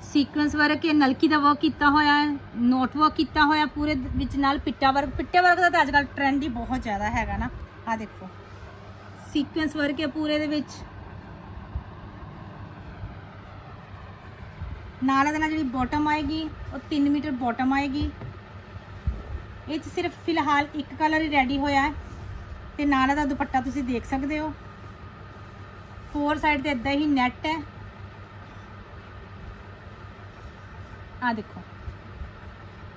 ਸੀਕੁਐਂਸ ਵਰਕ ਹੈ ਨਲਕੀ ਦਾ ਵਰਕ ਕੀਤਾ ਹੋਇਆ ਹੈ। ਨੋਟ ਵਰਕ ਕੀਤਾ ਹੋਇਆ ਪੂਰੇ ਵਿੱਚ ਨਾਲ ਪਿੱਟਾ ਵਰਕ ਪਿੱਟੇ ਵਰਕ ਦਾ ਤਾਂ ਅੱਜ ਕੱਲ ਟ੍ਰੈਂਡ ਹੀ ਬਹੁਤ ਜ਼ਿਆਦਾ ਹੈਗਾ ਨਾ। ਆ ਦੇਖੋ। ਸੀਕੁਐਂਸ ਵਰਕ ਹੈ ਪੂਰੇ ਦੇ ਵਿੱਚ। ਨਾਲ ਇਹਦੇ ਨਾਲ ਜਿਹੜੀ ਬਾਟਮ ਆਏਗੀ, ਉਹ 3 ਮੀਟਰ ਬਾਟਮ ਆਏਗੀ। ਇਹ ਚ ਸਿਰਫ ਫਿਲਹਾਲ ਇੱਕ ਕਲਰ ਹੀ ਰੈਡੀ ਹੋਇਆ ਹੈ। ਤੇ ਨਾਲ ਇਹਦਾ ਦੁਪੱਟਾ ਤੁਸੀਂ ਦੇਖ ਸਕਦੇ ਹੋ। ਫੋਰ ਸਾਈਡ ਤੇ ਇਦਾਂ ਹੀ ਨੈਟ ਹੈ। ਆ ਦੇਖੋ।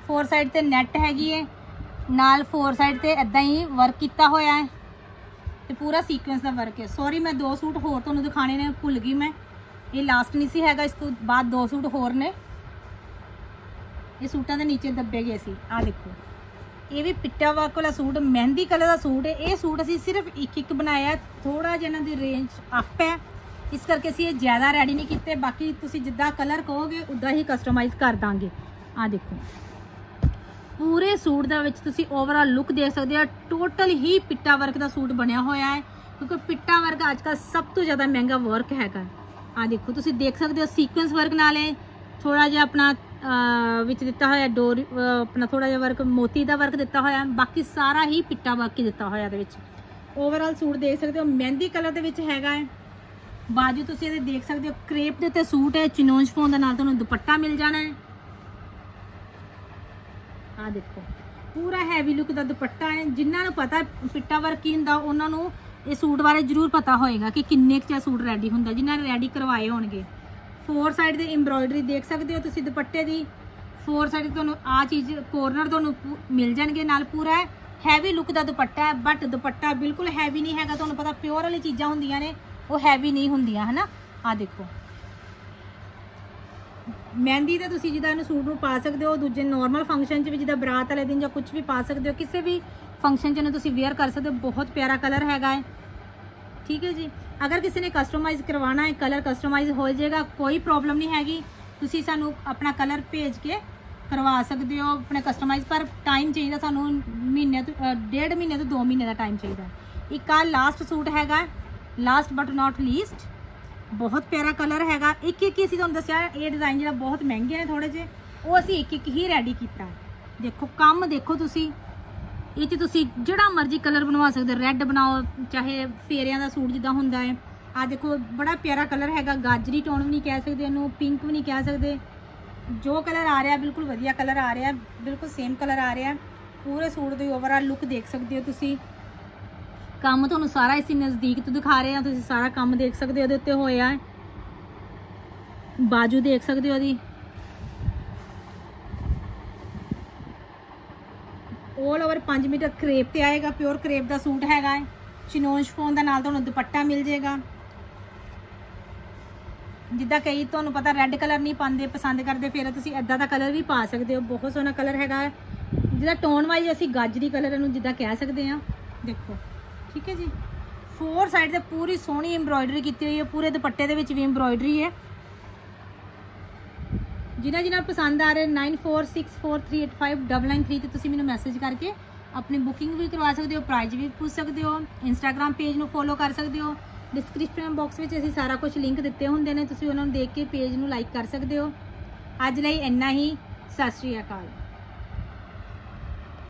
ਫੋਰ ਸਾਈਡ ਤੇ ਨੈਟ ਹੈਗੀ ਹੈ। ਨਾਲ ਫੋਰ ਸਾਈਡ ਤੇ ਇਦਾਂ ਹੀ ਵਰਕ ਕੀਤਾ ਹੋਇਆ ਹੈ। ਤੇ ਪੂਰਾ ਸੀਕੁਐਂਸ ਦਾ ਵਰਕ ਹੈ। ਸੌਰੀ ਮੈਂ ਦੋ ਸੂਟ ਹੋਰ ਤੁਹਾਨੂੰ ਦਿਖਾਣੇ ਨੇ, ਭੁੱਲ ਗਈ ਮੈਂ। ਇਹ ਲਾਸਟ ਨਹੀਂ ਸੀ ਹੈਗਾ, ਇਸ ਤੋਂ ਬਾਅਦ ਦੋ ਸੂਟ ਹੋਰ ਨੇ। ਇਹ ਸੂਟਾਂ ਦੇ ਨੀਚੇ ਦੱਬੇ ਗਏ ਸੀ। ਆ ਦੇਖੋ। ਇਹ ਵੀ ਪਿੱਟਾ ਵਰਕ ਵਾਲਾ ਸੂਟ, ਮਹਿੰਦੀ ਕਲਰ ਦਾ ਸੂਟ ਹੈ। ਇਹ ਸੂਟ ਅਸੀਂ ਸਿਰਫ ਇੱਕ ਇੱਕ ਬਣਾਇਆ ਥੋੜਾ ਜਿਹਾ ਇਹਨਾਂ ਦੀ ਰੇਂਜ ਅਪ ਹੈ। ਇਸ ਕਰਕੇ ਅਸੀਂ ਇਹ ਜ਼ਿਆਦਾ ਰੈਡੀ ਨਹੀਂ ਕੀਤੇ। ਬਾਕੀ ਤੁਸੀਂ ਜਿੱਦਾਂ ਕਲਰ ਕਹੋਗੇ, ਉਦਾਂ ਹੀ ਕਸਟਮਾਈਜ਼ ਕਰ ਦਾਂਗੇ। ਆ ਦੇਖੋ। ਪੂਰੇ ਸੂਟ ਦਾ ਵਿੱਚ ਤੁਸੀਂ ਓਵਰਆਲ ਲੁੱਕ ਦੇਖ ਸਕਦੇ ਹੋ। ਟੋਟਲ ਹੀ ਪਿੱਟਾ ਵਰਕ ਦਾ ਸੂਟ ਬਣਿਆ ਹੋਇਆ ਹੈ। ਕਿਉਂਕਿ ਪਿੱਟਾ ਵਰਕ ਅੱਜ ਕੱਲ੍ਹ ਸਭ ਤੋਂ ਜ਼ਿਆਦਾ ਮਹਿੰਗਾ ਵਰਕ ਹੈਗਾ। ਆ ਦੇਖੋ, ਤੁਸੀਂ ਦੇਖ ਸਕਦੇ ਹੋ ਸੀਕੁਐਂਸ ਵਰਕ ਨਾਲ ਹੈ ਥੋੜਾ ਜਿਹਾ ਆਪਣਾ ਵਿੱਚ ਦਿੱਤਾ ਹੋਇਆ ਡੋਰ ਆਪਣਾ ਥੋੜਾ ਜਿਹਾ ਵਰਕ ਮੋਤੀ ਦਾ ਵਰਕ ਦਿੱਤਾ ਹੋਇਆ, ਬਾਕੀ ਸਾਰਾ ਹੀ ਪਿੱਟਾ ਵਰਕ ਹੀ ਦਿੱਤਾ ਹੋਇਆ ਇਹਦੇ ਵਿੱਚ। ਓਵਰਆਲ ਸੂਟ ਦੇਖ ਸਕਦੇ ਹੋ, ਮਹਿੰਦੀ ਕਲਰ ਦੇ ਵਿੱਚ ਹੈਗਾ ਹੈ। ਬਾਜੂ ਤੁਸੀਂ ਇਹਦੇ ਦੇਖ ਸਕਦੇ ਹੋ ਕ੍ਰੇਪ ਦੇ ਉੱਤੇ ਸੂਟ ਹੈ, ਚਿਨੋਂਜ ਫੋਨ ਦੇ ਨਾਲ ਤੁਹਾਨੂੰ ਦੁਪੱਟਾ ਮਿਲ ਜਾਣਾ ਹੈ। ਆ ਦੇਖੋ, ਪੂਰਾ ਹੈਵੀ ਲੁੱਕ ਦਾ ਦੁਪੱਟਾ ਹੈ, ਜਿਨ੍ਹਾਂ ਨੂੰ ਪਤਾ ਪਿੱਟਾ ਵਰਕ ਕੀ ਹੁੰਦਾ, ਉਹਨਾਂ ਨੂੰ ਇਹ ਸੂਟ ਬਾਰੇ ਜ਼ਰੂਰ ਪਤਾ ਹੋਏਗਾ ਕਿ ਕਿੰਨੇ ਕੁ ਚ ਸੂਟ ਰੈਡੀ ਹੁੰਦਾ, ਜਿਨ੍ਹਾਂ ਨੇ ਰੈਡੀ ਕਰਵਾਏ ਹੋਣਗੇ। ਫੋਰ ਸਾਈਡ ਦੇ ਐਮਬ੍ਰੋਇਡਰੀ ਦੇਖ ਸਕਦੇ ਹੋ ਤੁਸੀਂ ਦੁਪੱਟੇ ਦੀ। ਫੋਰ ਸਾਈਡ ਤੁਹਾਨੂੰ ਆ ਚੀਜ਼ ਕੋਰਨਰ ਤੁਹਾਨੂੰ ਮਿਲ ਜਾਣਗੇ ਨਾਲ ਪੂਰਾ ਹੈਵੀ ਲੁੱਕ ਦਾ ਦੁਪੱਟਾ ਹੈ ਬਟ ਦੁਪੱਟਾ ਬਿਲਕੁਲ ਹੈਵੀ ਨਹੀਂ ਹੈਗਾ, ਤੁਹਾਨੂੰ ਪਤਾ ਪਿਓਰ ਵਾਲੀ ਚੀਜ਼ਾਂ ਹੁੰਦੀਆਂ ਨੇ, ਉਹ ਹੈਵੀ ਨਹੀਂ ਹੁੰਦੀਆਂ, ਹਨਾ? ਆ ਦੇਖੋ। ਮਹਿੰਦੀ ਤੇ ਤੁਸੀਂ ਜਿੱਦਾਂ ਇਹਨੂੰ ਸੂਟ ਨੂੰ ਪਾ ਸਕਦੇ ਹੋ, ਦੂਜੇ ਨਾਰਮਲ ਫੰਕਸ਼ਨ 'ਚ ਵੀ ਜਿੱਦਾਂ ਬਰਾਤ ਵਾਲੇ ਦਿਨ ਜਾਂ ਕੁਝ ਵੀ ਪਾ ਸਕਦੇ ਹੋ, ਕਿਸੇ ਵੀ ਫੰਕਸ਼ਨ 'ਚ ਇਹਨੂੰ ਤੁਸੀਂ ਵੇਅਰ ਕਰ ਸਕਦੇ ਹੋ, ਬਹੁਤ ਪਿਆਰਾ ਕਲਰ ਹੈਗਾ ਹੈ ਠੀਕ ਹੈ ਜੀ? ਅਗਰ ਕਿਸੇ ਨੇ ਕਸਟਮਾਈਜ਼ ਕਰਵਾਉਣਾ ਹੈ ਕਲਰ ਕਸਟਮਾਈਜ਼ ਹੋ ਜਾਏਗਾ, ਕੋਈ ਪ੍ਰੋਬਲਮ ਨਹੀਂ ਹੈਗੀ। ਤੁਸੀਂ ਸਾਨੂੰ ਆਪਣਾ ਕਲਰ ਭੇਜ ਕੇ ਕਰਵਾ ਸਕਦੇ ਹੋ ਆਪਣੇ ਕਸਟਮਾਈਜ਼ ਪਰ ਟਾਈਮ ਚਾਹੀਦਾ ਸਾਨੂੰ ਮਹੀਨੇ ਤੋਂ ਡੇਢ ਮਹੀਨੇ ਤੋਂ 2 ਮਹੀਨੇ ਦਾ ਟਾਈਮ ਚਾਹੀਦਾ ਇੱਕ ਆ ਲਾਸਟ ਸੂਟ ਹੈਗਾ ਲਾਸਟ ਬਟ ਨਾਟ ਲੀਸਟ ਬਹੁਤ ਪਿਆਰਾ ਕਲਰ ਹੈਗਾ। ਇੱਕ ਇੱਕ ਹੀ ਅਸੀਂ ਤੁਹਾਨੂੰ ਦੱਸਿਆ, ਇਹ ਡਿਜ਼ਾਈਨ ਜਿਹੜਾ ਬਹੁਤ ਮਹਿੰਗੇ ਨੇ ਥੋੜੇ ਜਿਹੇ, ਉਹ ਅਸੀਂ ਇੱਕ ਇੱਕ ਹੀ ਰੈਡੀ ਕੀਤਾ ਦੇਖੋ, ਕੰਮ ਦੇਖੋ ਤੁਸੀਂ। ਇਹ 'ਚ ਤੁਸੀਂ ਜਿਹੜਾ ਮਰਜ਼ੀ ਕਲਰ ਬਣਵਾ ਸਕਦੇ ਰੈੱਡ ਬਣਾਓ, ਚਾਹੇ ਫੇਰਿਆਂ ਦਾ ਸੂਟ ਜਿੱਦਾਂ ਹੁੰਦਾ ਹੈ। ਆ ਦੇਖੋ, ਬੜਾ ਪਿਆਰਾ ਕਲਰ ਹੈਗਾ। ਗਾਜਰੀ ਟੋਨ ਵੀ ਨਹੀਂ ਕਹਿ ਸਕਦੇ ਇਹਨੂੰ ਪਿੰਕ ਵੀ ਨਹੀਂ ਕਹਿ ਸਕਦੇ। ਜੋ ਕਲਰ ਆ ਰਿਹਾ, ਬਿਲਕੁਲ ਵਧੀਆ ਕਲਰ ਆ ਰਿਹਾ, ਬਿਲਕੁਲ ਸੇਮ ਕਲਰ ਆ ਰਿਹਾ। ਪੂਰੇ ਸੂਟ ਦੀ ਓਵਰਆਲ ਲੁੱਕ ਦੇਖ ਸਕਦੇ ਹੋ ਤੁਸੀਂ। ਕੰਮ ਤੁਹਾਨੂੰ ਸਾਰਾ ਇਸੇ ਨਜ਼ਦੀਕ ਤੋਂ ਦਿਖਾ ਰਹੇ ਆ ਤੁਸੀਂ ਸਾਰਾ ਕੰਮ ਦੇਖ ਸਕਦੇ ਹੋ, ਉਹਦੇ ਉੱਤੇ ਹੋਇਆ ਹੈ। ਬਾਜੂ ਦੇਖ ਸਕਦੇ ਹੋ ਉਹਦੀ। 올5 ਮੀਟਰ ਕਰੇਪ ਤੇ ਆਏਗਾ ਪਿਓਰ ਕਰੇਪ ਦਾ ਸੂਟ ਹੈਗਾ ਹੈ ਚਿਨੋਨ ਸ਼ਫੋਨ ਦਾ ਨਾਲ ਤੁਹਾਨੂੰ ਦੁਪੱਟਾ ਮਿਲ ਜਾਏਗਾ ਜਿੱਦਾਂ ਕਈ ਤੁਹਾਨੂੰ ਪਤਾ ਰੈੱਡ ਕਲਰ ਨਹੀਂ ਪਾਉਂਦੇ, ਪਸੰਦ ਕਰਦੇ, ਫਿਰ ਤੁਸੀਂ ਐਦਾਂ ਦਾ ਕਲਰ ਵੀ ਪਾ ਸਕਦੇ ਹੋ। ਬਹੁਤ ਸੋਹਣਾ ਕਲਰ ਹੈਗਾ ਜਿਹਦਾ ਟੋਨ ਵਾਈਜ਼ ਅਸੀਂ ਗਾਜਰੀ ਕਲਰ ਇਹਨੂੰ ਜਿੱਦਾਂ ਕਹਿ ਸਕਦੇ ਹਾਂ। ਦੇਖੋ, ਠੀਕ ਹੈ ਜੀ? ਫੋਰ ਸਾਈਡ ਤੇ ਪੂਰੀ ਸੋਹਣੀ ਐਮਬ੍ਰੋਇਡਰੀ ਕੀਤੀ ਹੋਈ ਹੈ। ਪੂਰੇ ਦੁਪੱਟੇ ਦੇ ਵਿੱਚ ਵੀ ਐਮਬ੍ਰੋਇਡਰੀ ਹੈ। ਜਿਨ੍ਹਾਂ ਜਿਨ੍ਹਾਂ ਨੂੰ ਪਸੰਦ ਆ ਰਹੇ 9464385993 ਤੇ ਤੁਸੀਂ ਮੈਨੂੰ ਮੈਸੇਜ ਕਰਕੇ ਆਪਣੀ ਬੁਕਿੰਗ ਵੀ ਕਰਵਾ ਸਕਦੇ ਹੋ ਪ੍ਰਾਈਜ਼ ਵੀ ਪੁੱਛ ਸਕਦੇ ਹੋ ਇੰਸਟਾਗ੍ਰam ਪੇਜ ਨੂੰ ਫੋਲੋ ਕਰ ਸਕਦੇ ਹੋ। ਡਿਸਕ੍ਰਿਪਸ਼ਨ ਬਾਕਸ ਵਿੱਚ ਅਸੀਂ ਸਾਰਾ ਕੁਝ ਲਿੰਕ ਦਿੱਤੇ ਹੁੰਦੇ ਨੇ, ਤੁਸੀਂ ਉਹਨਾਂ ਨੂੰ ਦੇਖ ਕੇ ਪੇਜ ਨੂੰ ਲਾਈਕ ਕਰ ਸਕਦੇ ਹੋ। ਅੱਜ ਲਈ ਇੰਨਾ ਹੀ, ਸਤਿ ਸ਼੍ਰੀ ਅਕਾਲ।